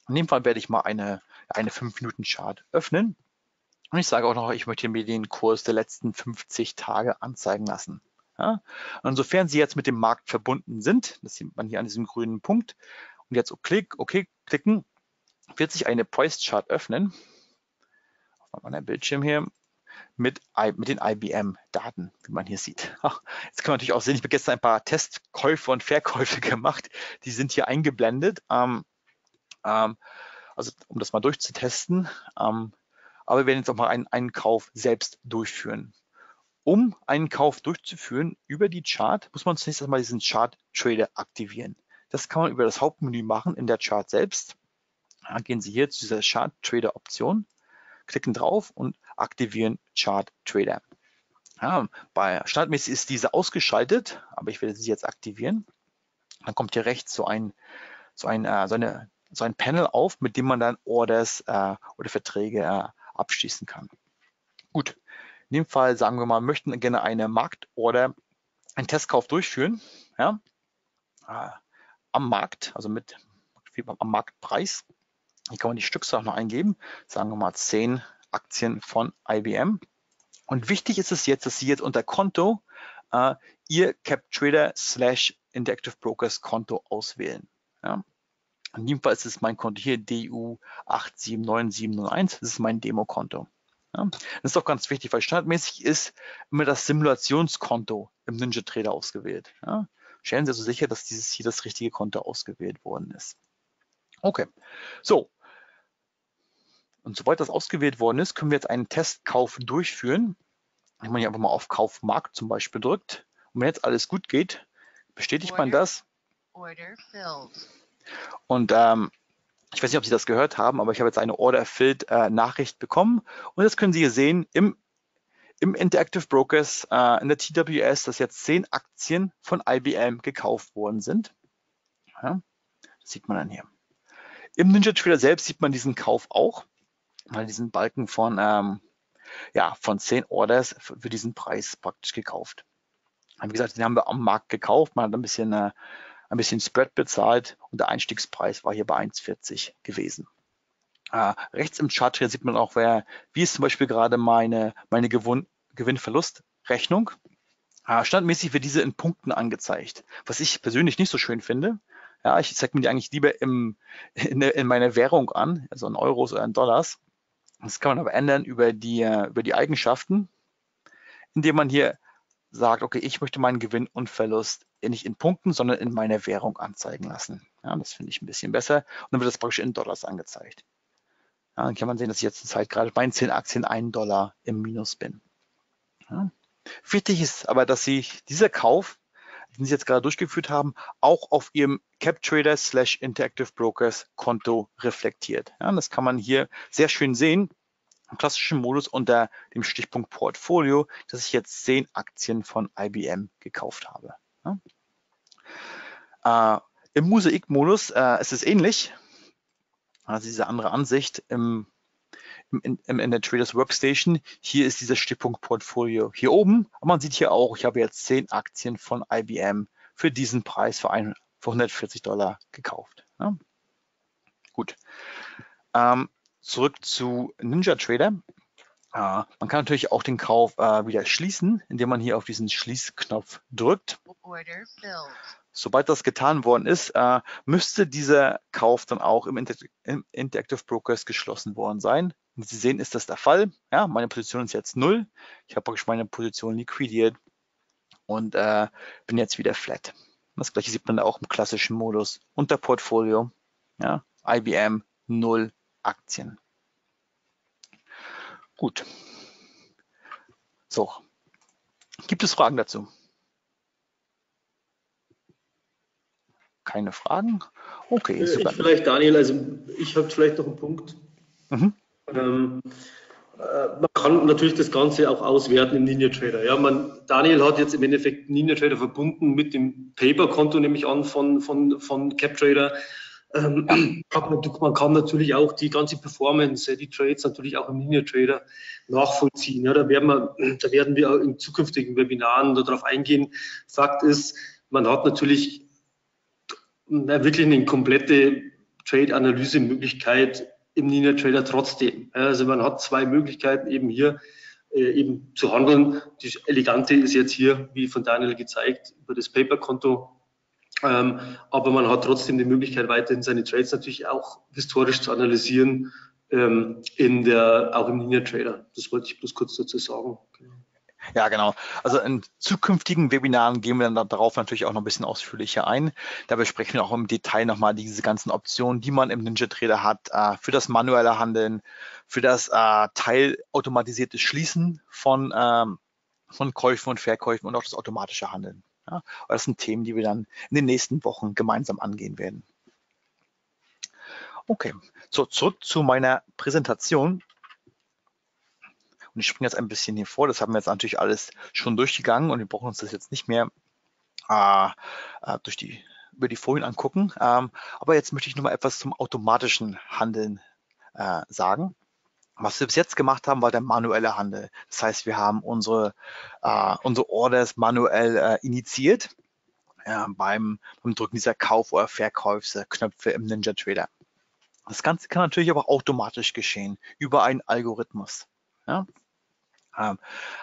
In dem Fall werde ich mal eine, eine 5-Minuten-Chart öffnen. Und ich sage auch noch, ich möchte mir den Kurs der letzten 50 Tage anzeigen lassen. Ja? Insofern Sie jetzt mit dem Markt verbunden sind, das sieht man hier an diesem grünen Punkt, und jetzt okay, okay klicken, wird sich eine Price Chart öffnen. Auf meinem Bildschirm hier mit, mit den IBM-Daten, wie man hier sieht. Jetzt kann man natürlich auch sehen, ich habe gestern ein paar Testkäufe und Verkäufe gemacht. Die sind hier eingeblendet. Ähm, ähm, also um das mal durchzutesten. Ähm, aber wir werden jetzt auch mal einen Einkauf selbst durchführen. Um einen Kauf durchzuführen über die Chart, muss man zunächst einmal diesen Chart Trader aktivieren. Das kann man über das Hauptmenü machen in der Chart selbst. Da gehen Sie hier zu dieser Chart Trader Option klicken drauf und aktivieren Chart Trader. Ja, bei Standardmäßig ist diese ausgeschaltet, aber ich werde sie jetzt aktivieren. Dann kommt hier rechts so ein, so ein, äh, so eine, so ein Panel auf, mit dem man dann Orders äh, oder Verträge äh, abschließen kann. Gut, in dem Fall sagen wir mal, möchten gerne eine Marktorder, einen Testkauf durchführen, ja, äh, am Markt, also mit am Marktpreis. Hier kann man die Stückzahl noch eingeben, sagen wir mal 10 Aktien von IBM. Und wichtig ist es jetzt, dass Sie jetzt unter Konto äh, Ihr CapTrader slash Interactive Brokers Konto auswählen. Ja. In dem Fall ist es mein Konto hier, DU 879701, das ist mein Demokonto. Ja. Das ist auch ganz wichtig, weil standardmäßig ist immer das Simulationskonto im Ninja Trader ausgewählt. Ja. Stellen Sie also sicher, dass dieses hier das richtige Konto ausgewählt worden ist. Okay, so, und sobald das ausgewählt worden ist, können wir jetzt einen Testkauf durchführen. Wenn man hier einfach mal auf Kaufmarkt zum Beispiel drückt und wenn jetzt alles gut geht, bestätigt man das. Und ähm, ich weiß nicht, ob Sie das gehört haben, aber ich habe jetzt eine Order Filled äh, bekommen. Und das können Sie hier sehen im, im Interactive Brokers äh, in der TWS, dass jetzt zehn Aktien von IBM gekauft worden sind. Ja, das sieht man dann hier. Im Ninja Trader selbst sieht man diesen Kauf auch, weil diesen Balken von, ähm, ja, von 10 Orders für, für, diesen Preis praktisch gekauft. Wie gesagt, den haben wir am Markt gekauft, man hat ein bisschen, äh, ein bisschen Spread bezahlt und der Einstiegspreis war hier bei 1,40 gewesen. Äh, rechts im Chart hier sieht man auch, wer, wie ist zum Beispiel gerade meine, meine Gewinn-Verlust-Rechnung. Äh, standmäßig wird diese in Punkten angezeigt, was ich persönlich nicht so schön finde. Ja, ich zeige mir die eigentlich lieber im, in, in meiner Währung an, also in Euros oder in Dollars. Das kann man aber ändern über die, über die Eigenschaften, indem man hier sagt, okay, ich möchte meinen Gewinn und Verlust nicht in Punkten, sondern in meiner Währung anzeigen lassen. Ja, das finde ich ein bisschen besser. Und dann wird das praktisch in Dollars angezeigt. Ja, dann kann man sehen, dass ich jetzt zur Zeit gerade bei 10 Aktien 1 Dollar im Minus bin. Ja. Wichtig ist aber, dass Sie dieser Kauf, den Sie jetzt gerade durchgeführt haben, auch auf Ihrem CapTrader slash Interactive Brokers Konto reflektiert. Ja, das kann man hier sehr schön sehen im klassischen Modus unter dem Stichpunkt Portfolio, dass ich jetzt 10 Aktien von IBM gekauft habe. Ja. Äh, Im Mosaik-Modus äh, ist es ähnlich also diese andere Ansicht im, im, im, in der Traders Workstation. Hier ist dieser Stichpunkt Portfolio hier oben. Aber man sieht hier auch, ich habe jetzt 10 Aktien von IBM für diesen Preis für, ein, für 140 Dollar gekauft. Ja. Gut. Ähm, zurück zu Ninja Trader. Uh, man kann natürlich auch den Kauf uh, wieder schließen, indem man hier auf diesen Schließknopf drückt. Sobald das getan worden ist, äh, müsste dieser Kauf dann auch im, Interactive Brokers geschlossen worden sein. Und Sie sehen, ist das der Fall. Ja, meine Position ist jetzt null. Ich habe praktisch meine Position liquidiert und äh, bin jetzt wieder flat. Das gleiche sieht man auch im klassischen Modus unter Portfolio. Ja, IBM null Aktien. Gut. So. Gibt es Fragen dazu? Keine Fragen? Okay,
äh, vielleicht, Daniel, also ich habe vielleicht noch einen Punkt. Mhm. Ähm, äh, man kann natürlich das Ganze auch auswerten im Ninja Trader. Ja, man, Daniel hat jetzt im Endeffekt Ninja Trader verbunden mit dem Paper-Konto, nehme ich an, von, von, von CapTrader. Ähm, man kann natürlich auch die ganze Performance, die Trades natürlich auch im Ninja Trader nachvollziehen. Ja, da, werden wir, da werden wir in zukünftigen Webinaren darauf eingehen. Fakt ist, man hat natürlich wirklich eine komplette Trade-Analyse-Möglichkeit im Ninja Trader trotzdem. Also man hat zwei Möglichkeiten eben hier äh, eben zu handeln. Die elegante ist jetzt hier, wie von Daniel gezeigt, über das Paper-Konto. Ähm, aber man hat trotzdem die Möglichkeit, weiterhin seine Trades natürlich auch historisch zu analysieren, ähm, in der, auch im Ninja Trader. Das wollte ich bloß kurz dazu sagen. Genau.
Ja, genau. Also in zukünftigen Webinaren gehen wir dann darauf natürlich auch noch ein bisschen ausführlicher ein. Da besprechen wir auch im Detail nochmal diese ganzen Optionen, die man im Ninja Trader hat, äh, für das manuelle Handeln, für das äh, teilautomatisierte Schließen von, ähm, von Käufen und Verkäufen und auch das automatische Handeln. Ja, das sind Themen, die wir dann in den nächsten Wochen gemeinsam angehen werden. Okay, so zurück zu meiner Präsentation. Und ich springe jetzt ein bisschen hier vor. Das haben wir jetzt natürlich alles schon durchgegangen und wir brauchen uns das jetzt nicht mehr äh, äh, durch die, über die Folien angucken. Ähm, aber jetzt möchte ich noch mal etwas zum automatischen Handeln äh, sagen. Was wir bis jetzt gemacht haben, war der manuelle Handel. Das heißt, wir haben unsere, äh, unsere Orders manuell äh, initiiert äh, beim, beim Drücken dieser Kauf- oder Verkaufsknöpfe im Ninja Trader. Das Ganze kann natürlich aber automatisch geschehen über einen Algorithmus. Ja? Ähm,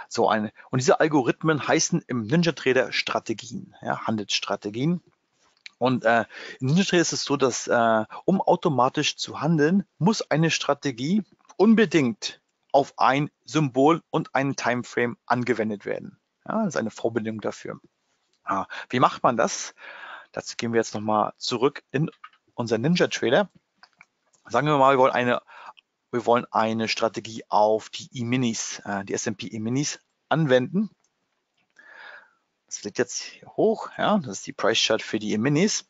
so eine. Und diese Algorithmen heißen im Ninja Trader Strategien, ja, Handelsstrategien. Und äh, in Ninja Trader ist es so, dass äh, um automatisch zu handeln, muss eine Strategie unbedingt auf ein Symbol und einen Timeframe angewendet werden. Ja, das ist eine Vorbedingung dafür. Ja, wie macht man das? Dazu gehen wir jetzt nochmal zurück in unser Ninja Trader. Sagen wir mal, wir wollen eine wir wollen eine Strategie auf die E-Minis, äh, die S&P E-Minis anwenden. Das liegt jetzt hier hoch, ja, das ist die Price Chart für die E-Minis.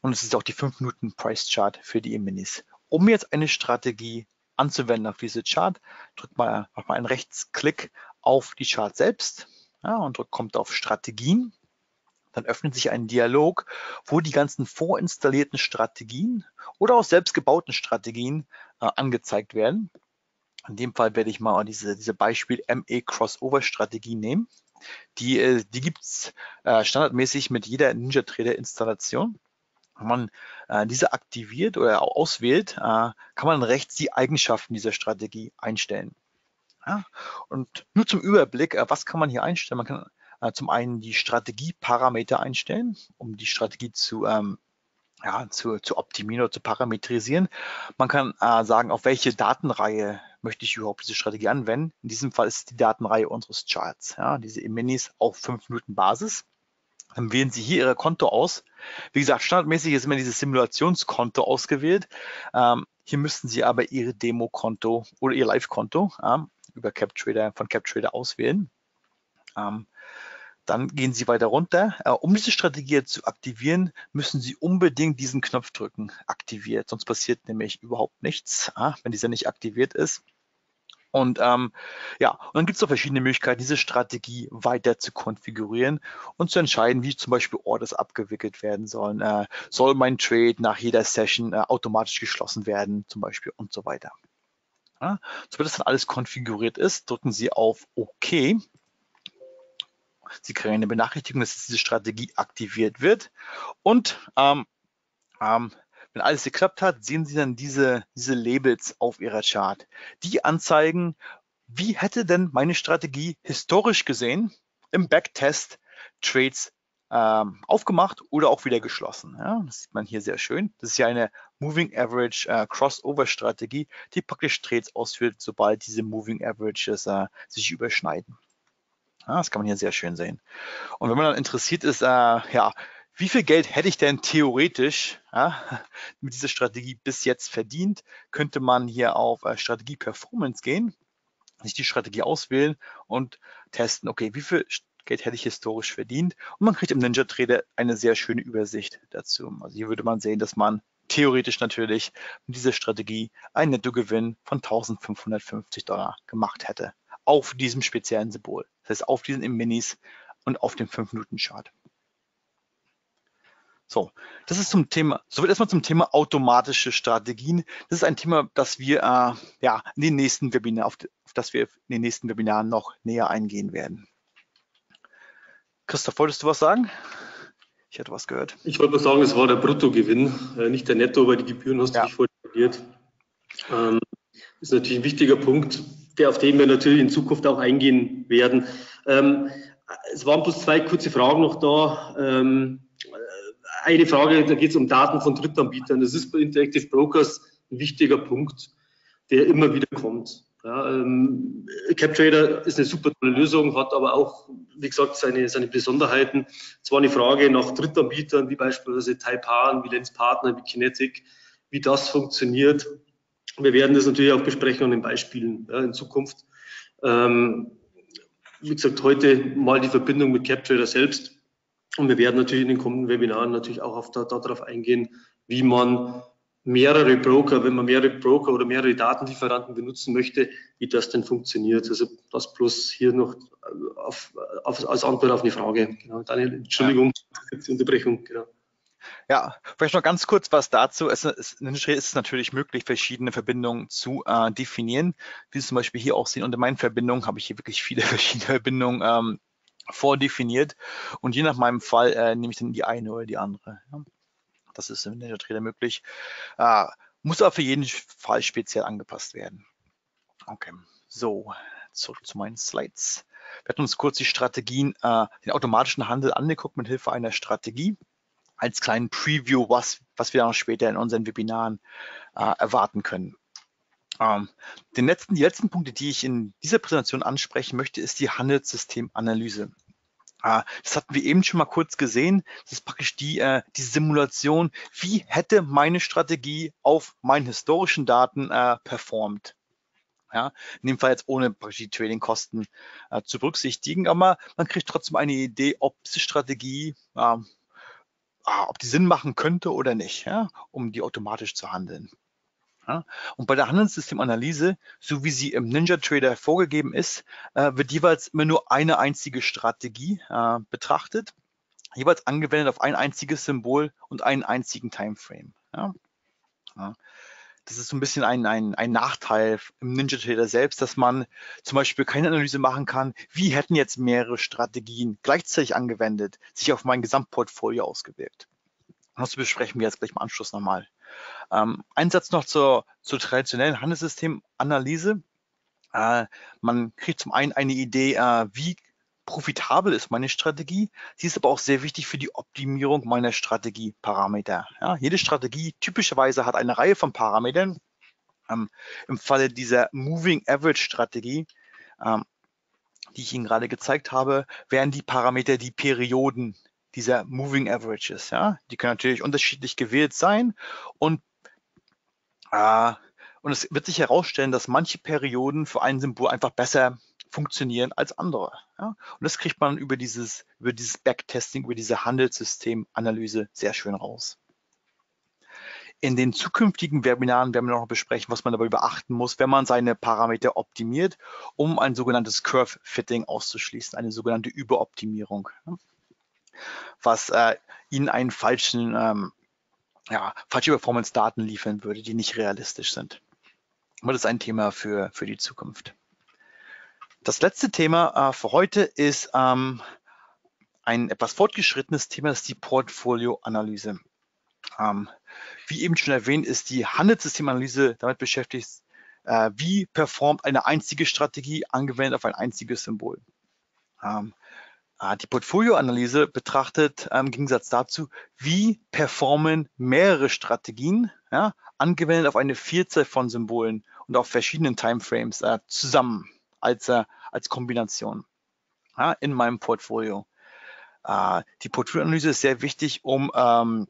Und es ist auch die 5 Minuten Price Chart für die E-Minis. Um jetzt eine Strategie anzuwenden auf diese Chart, drückt mal, macht mal einen Rechtsklick auf die Chart selbst ja, und drückt, kommt auf Strategien. Dann öffnet sich ein Dialog, wo die ganzen vorinstallierten Strategien oder auch selbstgebauten Strategien äh, angezeigt werden. In dem Fall werde ich mal diese, diese Beispiel ME Crossover Strategie nehmen. Die, äh, die gibt es äh, standardmäßig mit jeder NinjaTrader Installation. Wenn man äh, diese aktiviert oder auswählt, äh, kann man rechts die Eigenschaften dieser Strategie einstellen. Ja? Und nur zum Überblick, äh, was kann man hier einstellen? Man kann äh, zum einen die Strategieparameter einstellen, um die Strategie zu ähm, ja, zu, zu optimieren oder zu parametrisieren. Man kann äh, sagen, auf welche Datenreihe möchte ich überhaupt diese Strategie anwenden. In diesem Fall ist die Datenreihe unseres Charts, ja, diese E-Minis auf 5 Minuten Basis. Dann wählen Sie hier Ihr Konto aus. Wie gesagt, standardmäßig ist immer dieses Simulationskonto ausgewählt. Ähm, hier müssten Sie aber Ihr Demo-Konto oder Ihr Live-Konto ähm, über CapTrader von CapTrader auswählen. Ähm, dann gehen Sie weiter runter. Äh, um diese Strategie zu aktivieren, müssen Sie unbedingt diesen Knopf drücken, aktiviert. Sonst passiert nämlich überhaupt nichts, äh, wenn dieser nicht aktiviert ist. Und ähm, ja, und dann gibt es auch verschiedene Möglichkeiten, diese Strategie weiter zu konfigurieren und zu entscheiden, wie zum Beispiel Orders abgewickelt werden sollen. Äh, soll mein Trade nach jeder Session äh, automatisch geschlossen werden, zum Beispiel und so weiter. Ja, sobald das dann alles konfiguriert ist, drücken Sie auf OK Sie kriegen eine Benachrichtigung, dass diese Strategie aktiviert wird. Und ähm, ähm, wenn alles geklappt hat, sehen Sie dann diese, diese Labels auf Ihrer Chart, die anzeigen, wie hätte denn meine Strategie historisch gesehen im Backtest Trades ähm, aufgemacht oder auch wieder geschlossen. Ja, das sieht man hier sehr schön. Das ist ja eine Moving Average äh, Crossover Strategie, die praktisch Trades ausführt, sobald diese Moving Averages äh, sich überschneiden. Ja, das kann man hier sehr schön sehen. Und wenn man dann interessiert ist, äh, ja, wie viel Geld hätte ich denn theoretisch ja, mit dieser Strategie bis jetzt verdient, könnte man hier auf äh, Strategie Performance gehen, sich die Strategie auswählen und testen, okay, wie viel Geld hätte ich historisch verdient? Und man kriegt im Ninja Trader eine sehr schöne Übersicht dazu. Also hier würde man sehen, dass man theoretisch natürlich mit dieser Strategie einen Nettogewinn von 1550 Dollar gemacht hätte auf diesem speziellen Symbol. Das heißt, auf diesen im Minis und auf dem 5-Minuten-Chart. So, das ist zum Thema, so wird erstmal zum Thema automatische Strategien. Das ist ein Thema, das wir äh, ja in den nächsten Webinaren, auf, auf das wir in den nächsten Webinaren noch näher eingehen werden. Christoph, wolltest du was sagen? Ich hatte was gehört.
Ich wollte nur sagen, es war der Bruttogewinn, äh, nicht der Netto, weil die Gebühren hast du ja. nicht vorhin ähm, ist natürlich ein wichtiger Punkt der, auf den wir natürlich in Zukunft auch eingehen werden. Ähm, es waren bloß zwei kurze Fragen noch da. Ähm, eine Frage, da geht es um Daten von Drittanbietern. Das ist bei Interactive Brokers ein wichtiger Punkt, der immer wieder kommt. Ja, ähm, CapTrader ist eine super tolle Lösung, hat aber auch, wie gesagt, seine, seine Besonderheiten. Es war eine Frage nach Drittanbietern, wie beispielsweise Taipan, wie Lens Partner, wie Kinetic, wie das funktioniert. Wir werden das natürlich auch besprechen an den Beispielen ja, in Zukunft. Ähm, wie gesagt, heute mal die Verbindung mit CapTrader selbst. Und wir werden natürlich in den kommenden Webinaren natürlich auch auf da, darauf eingehen, wie man mehrere Broker, wenn man mehrere Broker oder mehrere Datenlieferanten benutzen möchte, wie das denn funktioniert. Also das bloß hier noch auf, auf, als Antwort auf eine Frage. Genau. Daniel, Entschuldigung, ja. die Unterbrechung. Genau.
Ja, vielleicht noch ganz kurz was dazu. Es, ist es natürlich möglich, verschiedene Verbindungen zu äh, definieren, wie Sie zum Beispiel hier auch sehen. Unter meinen Verbindungen habe ich hier wirklich viele verschiedene Verbindungen ähm, vordefiniert und je nach meinem Fall äh, nehme ich dann die eine oder die andere. Ja. Das ist im NinjaTrader möglich. Äh, muss aber für jeden Fall speziell angepasst werden. Okay, so, zurück zu meinen Slides. Wir hatten uns kurz die Strategien, äh, den automatischen Handel angeguckt mit Hilfe einer Strategie als kleinen Preview, was, was wir dann später in unseren Webinaren äh, erwarten können. Ähm, den letzten, die letzten Punkte, die ich in dieser Präsentation ansprechen möchte, ist die Handelssystemanalyse. Äh, das hatten wir eben schon mal kurz gesehen. Das ist praktisch die, äh, die Simulation. Wie hätte meine Strategie auf meinen historischen Daten äh, performt? Ja, in dem Fall jetzt ohne die Trading-Kosten äh, zu berücksichtigen, aber man kriegt trotzdem eine Idee, ob diese Strategie äh, ob die Sinn machen könnte oder nicht, ja, um die automatisch zu handeln. Ja, und bei der Handelssystemanalyse, so wie sie im Ninja Trader vorgegeben ist, äh, wird jeweils immer nur eine einzige Strategie äh, betrachtet, jeweils angewendet auf ein einziges Symbol und einen einzigen Timeframe. Ja. Ja. Das ist so ein bisschen ein, ein, ein Nachteil im Ninja Trader selbst, dass man zum Beispiel keine Analyse machen kann, wie hätten jetzt mehrere Strategien gleichzeitig angewendet, sich auf mein Gesamtportfolio ausgewirkt. Das besprechen wir jetzt gleich im Anschluss nochmal. Ähm, ein Satz noch zur, zur traditionellen Handelssystemanalyse. Äh, man kriegt zum einen eine Idee, äh, wie profitabel ist meine Strategie. Sie ist aber auch sehr wichtig für die Optimierung meiner Strategieparameter. Ja, jede Strategie typischerweise hat eine Reihe von Parametern. Ähm, Im Falle dieser Moving Average Strategie, ähm, die ich Ihnen gerade gezeigt habe, wären die Parameter die Perioden dieser Moving Averages. Ja? Die können natürlich unterschiedlich gewählt sein und, äh, und es wird sich herausstellen, dass manche Perioden für ein Symbol einfach besser funktionieren als andere. Ja? Und das kriegt man über dieses, über dieses Backtesting, über diese Handelssystemanalyse sehr schön raus. In den zukünftigen Webinaren werden wir noch besprechen, was man dabei beachten muss, wenn man seine Parameter optimiert, um ein sogenanntes Curve Fitting auszuschließen, eine sogenannte Überoptimierung. Was äh, Ihnen einen falschen, ähm, ja, falsche Performance-Daten liefern würde, die nicht realistisch sind. Aber das ist ein Thema für, für die Zukunft. Das letzte Thema äh, für heute ist ähm, ein etwas fortgeschrittenes Thema, das ist die Portfolioanalyse. Ähm, wie eben schon erwähnt, ist die Handelssystemanalyse damit beschäftigt, äh, wie performt eine einzige Strategie angewendet auf ein einziges Symbol. Ähm, die Portfolioanalyse betrachtet ähm, im Gegensatz dazu, wie performen mehrere Strategien, ja, angewendet auf eine Vielzahl von Symbolen und auf verschiedenen Timeframes äh, zusammen als, äh, als Kombination ja, in meinem Portfolio. Äh, die Portfolioanalyse ist sehr wichtig, um ähm,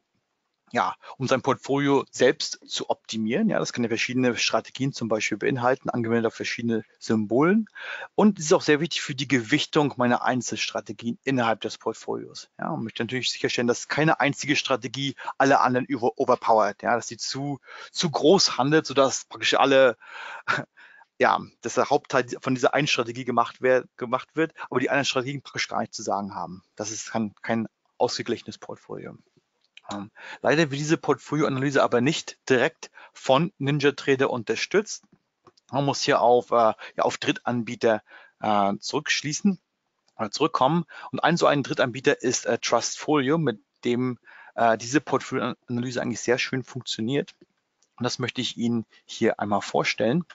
ja, um sein Portfolio selbst zu optimieren. Ja, das kann ja verschiedene Strategien zum Beispiel beinhalten, angewendet auf verschiedene Symbolen. Und es ist auch sehr wichtig für die Gewichtung meiner Einzelstrategien innerhalb des Portfolios. Ja, und möchte natürlich sicherstellen, dass keine einzige Strategie alle anderen über overpowert, ja, dass sie zu, zu groß handelt, sodass praktisch alle ja, dass der Hauptteil von dieser einen Strategie gemacht, wer, gemacht wird, aber die anderen Strategien praktisch gar nichts zu sagen haben. Das ist kein, kein ausgeglichenes Portfolio. Leider wird diese Portfolioanalyse aber nicht direkt von NinjaTrader unterstützt. Man muss hier auf, äh, ja, auf Drittanbieter äh, zurückschließen oder zurückkommen. Und ein so ein Drittanbieter ist äh, Trustfolio, mit dem äh, diese Portfolioanalyse eigentlich sehr schön funktioniert. Und das möchte ich Ihnen hier einmal vorstellen.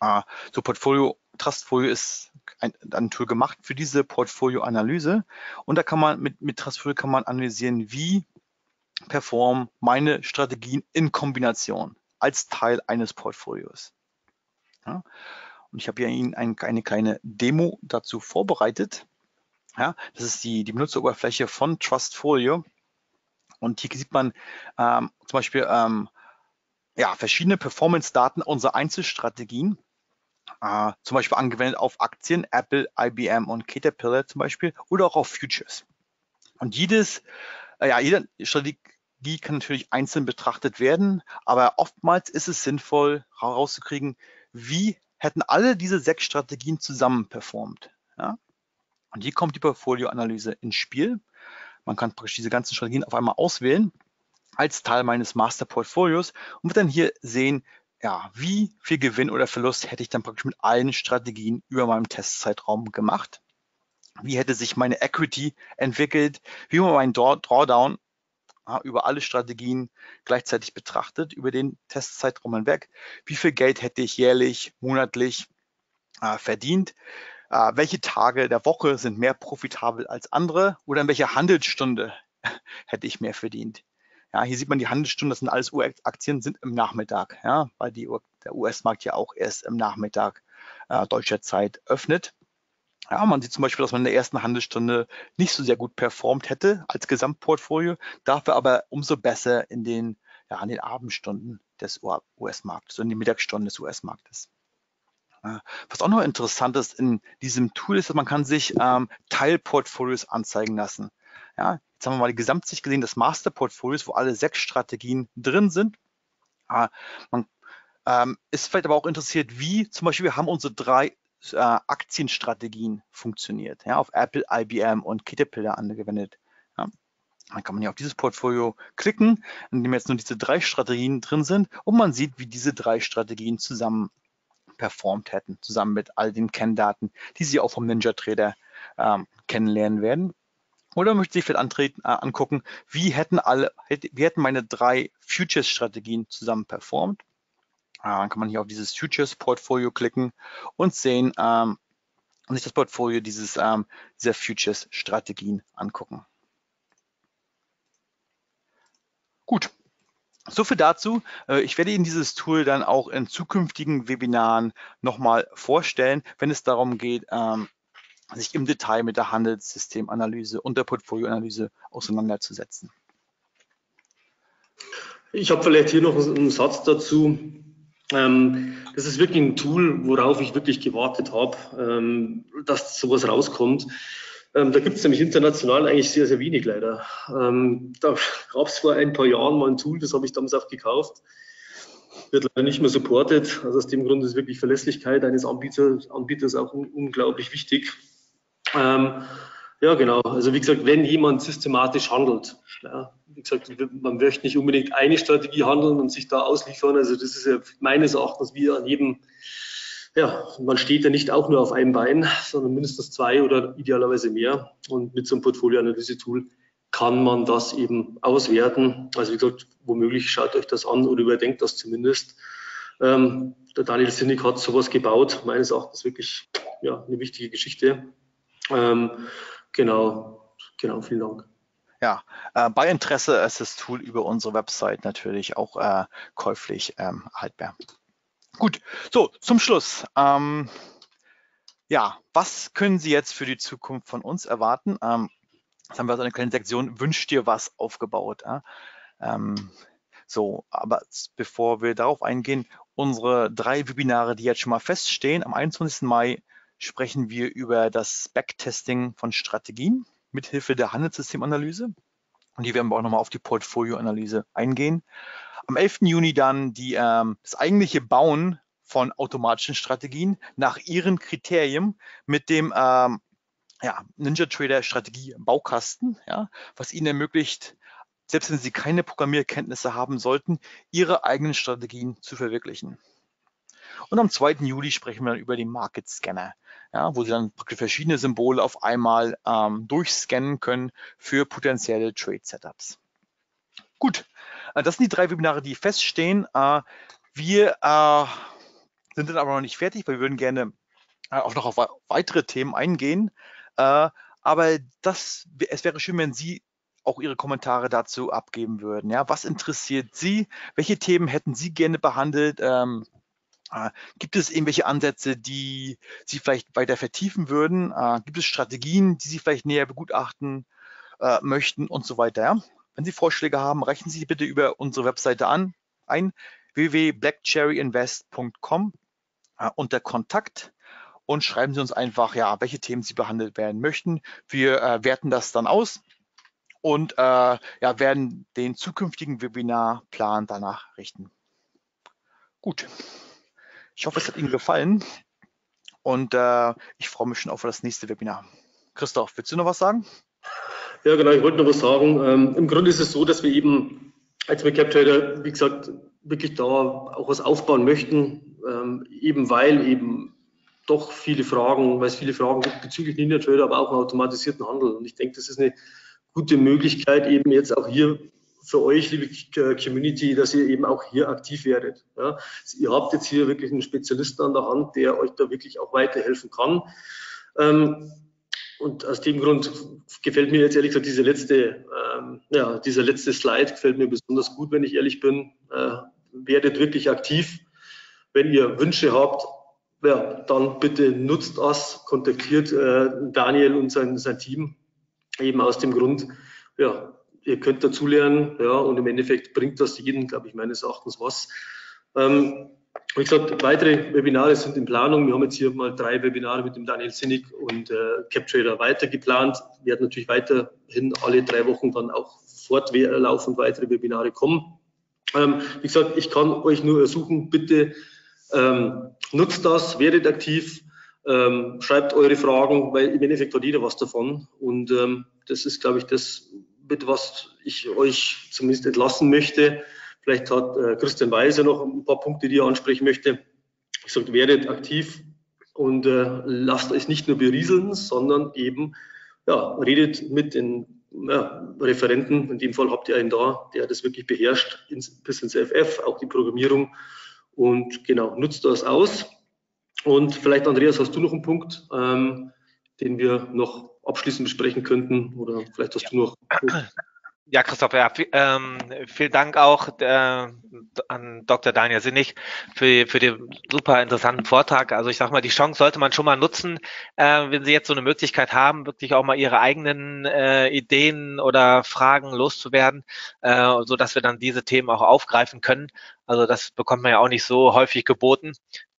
Äh, so Portfolio Trustfolio ist ein, ein, Tool gemacht für diese Portfolioanalyse. Und da kann man mit, mit Trustfolio kann man analysieren, wie performen meine Strategien in Kombination als Teil eines Portfolios. Ja, und ich habe hier Ihnen ein, eine kleine Demo dazu vorbereitet. Ja, das ist die, die Benutzeroberfläche von Trustfolio. Und hier sieht man ähm, zum Beispiel ähm, ja, verschiedene Performance-Daten unserer Einzelstrategien. Äh, zum Beispiel angewendet auf Aktien, Apple, IBM und Caterpillar zum Beispiel oder auch auf Futures. Und jedes ja, jede Strategie kann natürlich einzeln betrachtet werden, aber oftmals ist es sinnvoll herauszukriegen, wie hätten alle diese sechs Strategien zusammen performt. Ja? Und hier kommt die Portfolioanalyse ins Spiel. Man kann praktisch diese ganzen Strategien auf einmal auswählen als Teil meines Master-Portfolios und wird dann hier sehen, ja, wie viel Gewinn oder Verlust hätte ich dann praktisch mit allen Strategien über meinem Testzeitraum gemacht wie hätte sich meine Equity entwickelt, wie man meinen Drawdown über alle Strategien gleichzeitig betrachtet, über den Testzeitraum hinweg, wie viel Geld hätte ich jährlich, monatlich äh, verdient, äh, welche Tage der Woche sind mehr profitabel als andere oder in welcher Handelsstunde hätte ich mehr verdient. Ja, hier sieht man die Handelsstunden, das sind alles US-Aktien, sind im Nachmittag, ja, weil die, der US-Markt ja auch erst im Nachmittag äh, deutscher Zeit öffnet. Ja, man sieht zum Beispiel, dass man in der ersten Handelsstunde nicht so sehr gut performt hätte als Gesamtportfolio, dafür aber umso besser in den, ja, in den Abendstunden des US-Marktes, in den Mittagsstunden des US-Marktes. Was auch noch interessant ist in diesem Tool ist, dass man kann sich ähm, Teilportfolios anzeigen lassen. Ja, jetzt haben wir mal die Gesamtsicht gesehen des Masterportfolios, wo alle sechs Strategien drin sind. Äh, man Ähm, ist vielleicht aber auch interessiert, wie zum Beispiel wir haben unsere drei äh, Aktienstrategien funktioniert, ja, auf Apple, IBM und Caterpillar angewendet. Ja. Dann kann man hier auf dieses Portfolio klicken, in dem jetzt nur diese drei Strategien drin sind und man sieht, wie diese drei Strategien zusammen performt hätten, zusammen mit all den Kenndaten, die Sie auch vom Ninja Trader ähm, kennenlernen werden. Oder möchte sich vielleicht antreten, äh, angucken, wie hätten alle, wie hätten meine drei Futures-Strategien zusammen performt. Äh, dann kann man hier auf dieses Futures-Portfolio klicken und sehen, ähm, und sich das Portfolio dieses, ähm, dieser Futures-Strategien angucken. Gut, so viel dazu. Äh, ich werde Ihnen dieses Tool dann auch in zukünftigen Webinaren nochmal vorstellen, wenn es darum geht, ähm, sich im Detail mit der Handelssystemanalyse und der Portfolioanalyse auseinanderzusetzen.
Ich habe vielleicht hier noch einen Satz dazu. Ähm, das ist wirklich ein Tool, worauf ich wirklich gewartet habe, ähm, dass sowas rauskommt. Ähm, da gibt es nämlich international eigentlich sehr, sehr wenig leider. Da gab es vor ein paar Jahren mal ein Tool, das habe ich damals auch gekauft. Wird leider nicht mehr supported. Also aus dem Grund ist wirklich Verlässlichkeit eines Anbieters, Anbieters auch un unglaublich wichtig. Ja, genau. Also wie gesagt, wenn jemand systematisch handelt, ja, wie gesagt, man möchte nicht unbedingt eine Strategie handeln und sich da ausliefern. Also das ist ja meines Erachtens wie an jedem ja, man steht ja nicht auch nur auf einem Bein, sondern mindestens zwei oder idealerweise mehr. Und mit so einem Portfolioanalyse-Tool kann man das eben auswerten. Also wie gesagt, womöglich schaut euch das an oder überdenkt das zumindest. Ähm, der Daniel Sinnig hat sowas gebaut, meines Erachtens wirklich ja, eine wichtige Geschichte. Ähm, genau, genau, vielen Dank.
Ja, äh, bei Interesse ist das Tool über unsere Website natürlich auch äh, käuflich ähm, erhaltbar. Gut, so zum Schluss. Ähm, ja, was können Sie jetzt für die Zukunft von uns erwarten? Ähm, jetzt haben wir so eine kleine Sektion, wünscht dir was aufgebaut. Ja? Ähm, so, aber bevor wir darauf eingehen, unsere drei Webinare, die jetzt schon mal feststehen, am 21. Mai sprechen wir über das Backtesting von Strategien mithilfe der Handelssystemanalyse. Und hier werden wir auch nochmal auf die Portfolioanalyse eingehen am 11. Juni dann die, ähm, das eigentliche Bauen von automatischen Strategien nach ihren Kriterien mit dem ähm, ja, Ninja Trader Strategie Baukasten, ja, was ihnen ermöglicht, selbst wenn sie keine Programmierkenntnisse haben sollten, ihre eigenen Strategien zu verwirklichen. Und am 2. Juli sprechen wir dann über den Market Scanner, ja, wo Sie dann verschiedene Symbole auf einmal ähm, durchscannen können für potenzielle Trade Setups. Gut, äh, das sind die drei Webinare, die feststehen. Äh, wir äh, sind dann aber noch nicht fertig, weil wir würden gerne auch noch auf weitere Themen eingehen. Aber das, es wäre schön, wenn Sie auch Ihre Kommentare dazu abgeben würden. Ja, was interessiert Sie? Welche Themen hätten Sie gerne behandelt? Ähm, äh, gibt es irgendwelche Ansätze, die Sie vielleicht weiter vertiefen würden? Äh, gibt es Strategien, die Sie vielleicht näher begutachten äh, möchten und so weiter? Ja? Wenn Sie Vorschläge haben, reichen Sie bitte über unsere Webseite an, ein www.blackcherryinvest.com äh, unter Kontakt und schreiben Sie uns einfach, ja, welche Themen Sie behandelt werden möchten. Wir äh, werten das dann aus und äh, ja, werden den zukünftigen Webinarplan danach richten. Gut. Ich hoffe, es hat Ihnen gefallen und äh, ich freue mich schon auf das nächste Webinar. Christoph, willst du noch was sagen?
Ja, genau, ich wollte noch was sagen. Ähm, Im Grunde ist es so, dass wir eben als Recap Trader, wie gesagt, wirklich da auch was aufbauen möchten, ähm, eben weil eben doch viele Fragen, weil es viele Fragen gibt bezüglich Ninja Trader, aber auch automatisierten Handel. Und ich denke, das ist eine gute Möglichkeit, eben jetzt auch hier für euch, liebe Community, dass ihr eben auch hier aktiv werdet. Ja. Ihr habt jetzt hier wirklich einen Spezialisten an der Hand, der euch da wirklich auch weiterhelfen kann. Ähm, und aus dem Grund gefällt mir jetzt ehrlich gesagt diese letzte, ähm, ja, dieser letzte Slide gefällt mir besonders gut, wenn ich ehrlich bin. Äh, werdet wirklich aktiv. Wenn ihr Wünsche habt, ja, dann bitte nutzt das, kontaktiert äh, Daniel und sein, sein Team. Eben aus dem Grund, ja, ihr könnt dazulernen, ja, und im Endeffekt bringt das jedem, glaube ich, meines Erachtens was. Ähm, wie gesagt, weitere Webinare sind in Planung. Wir haben jetzt hier mal drei Webinare mit dem Daniel Sinnig und äh, CapTrader weiter geplant. Wir werden natürlich weiterhin alle drei Wochen dann auch fortlaufend weitere Webinare kommen. Ähm, wie gesagt, ich kann euch nur ersuchen, bitte ähm, nutzt das, werdet aktiv, ähm, schreibt eure Fragen, weil im Endeffekt hat jeder was davon. Und ähm, das ist, glaube ich, das, mit was ich euch zumindest entlassen möchte. Vielleicht hat äh, Christian Weiser noch ein paar Punkte, die er ansprechen möchte. Ich sage, werdet aktiv und äh, lasst euch nicht nur berieseln, sondern eben ja, redet mit den ja, Referenten. In dem Fall habt ihr einen da, der das wirklich beherrscht, ins, bis ins FF, auch die Programmierung. Und genau, nutzt das aus. Und vielleicht, Andreas, hast du noch einen Punkt, ähm, den wir noch abschließend besprechen könnten? Oder vielleicht hast ja. du noch.
Ja, Christoph, ja, ähm, vielen Dank auch äh, an Dr. Daniel Sinnig für, für den super interessanten Vortrag. Also ich sag mal, die Chance sollte man schon mal nutzen, äh, wenn Sie jetzt so eine Möglichkeit haben, wirklich auch mal Ihre eigenen äh, Ideen oder Fragen loszuwerden, äh, so dass wir dann diese Themen auch aufgreifen können. Also das bekommt man ja auch nicht so häufig geboten.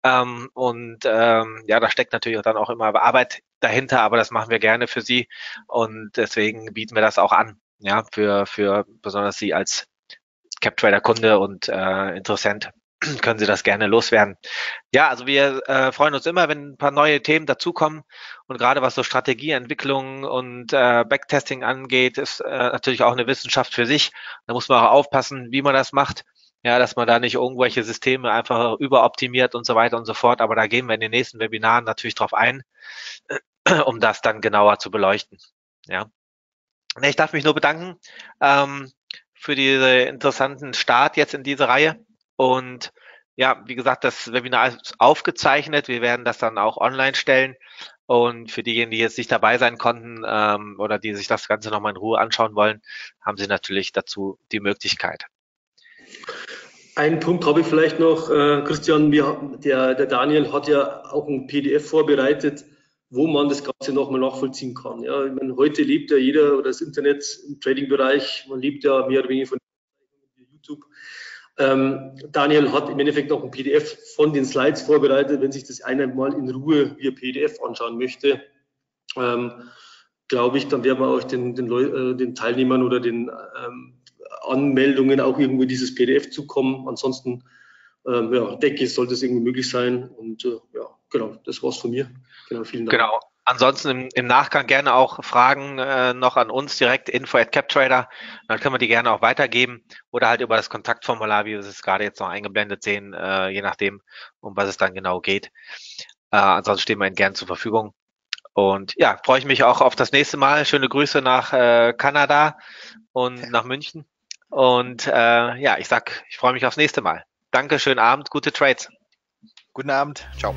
Ähm, und ähm, ja, da steckt natürlich dann auch immer Arbeit dahinter, aber das machen wir gerne für Sie und deswegen bieten wir das auch an ja, für, für besonders Sie als CapTrader-Kunde und äh, Interessent können Sie das gerne loswerden. Ja, also wir äh, freuen uns immer, wenn ein paar neue Themen dazukommen und gerade was so Strategieentwicklung und äh, Backtesting angeht, ist äh, natürlich auch eine Wissenschaft für sich. Da muss man auch aufpassen, wie man das macht. Ja, dass man da nicht irgendwelche Systeme einfach überoptimiert und so weiter und so fort. Aber da gehen wir in den nächsten Webinaren natürlich drauf ein, um das dann genauer zu beleuchten. Ja. Ich darf mich nur bedanken ähm, für diesen interessanten Start jetzt in diese Reihe. Und ja, wie gesagt, das Webinar ist aufgezeichnet. Wir werden das dann auch online stellen. Und für diejenigen, die jetzt nicht dabei sein konnten ähm, oder die sich das Ganze nochmal in Ruhe anschauen wollen, haben sie natürlich dazu die Möglichkeit.
Einen Punkt habe ich vielleicht noch, äh, Christian. Wir, der, der Daniel hat ja auch ein PDF vorbereitet wo man das Ganze nochmal nachvollziehen kann. Ja, ich meine, heute lebt ja jeder oder das Internet im Trading-Bereich, man lebt ja mehr oder weniger von YouTube. Ähm, Daniel hat im Endeffekt noch ein PDF von den Slides vorbereitet, wenn sich das einer mal in Ruhe via PDF anschauen möchte. Ähm, glaube ich, dann werden wir auch den, den, äh, den Teilnehmern oder den ähm, Anmeldungen auch irgendwo dieses PDF zukommen. Ansonsten ähm, ja, denke ich, sollte es irgendwie möglich sein. Und äh, ja, genau, das war's von mir.
Genau, vielen Dank. Genau. Ansonsten im, im Nachgang gerne auch Fragen äh, noch an uns direkt, info at CapTrader. Dann können wir die gerne auch weitergeben oder halt über das Kontaktformular, wie wir es gerade jetzt noch eingeblendet sehen, äh, je nachdem, um was es dann genau geht. Äh, ansonsten stehen wir Ihnen gerne zur Verfügung. Und ja, freue ich mich auch auf das nächste Mal. Schöne Grüße nach äh, Kanada und nach München. Und äh, ja, ich sag, ich freue mich aufs nächste Mal. Danke, schönen Abend, gute Trades.
Guten Abend, ciao.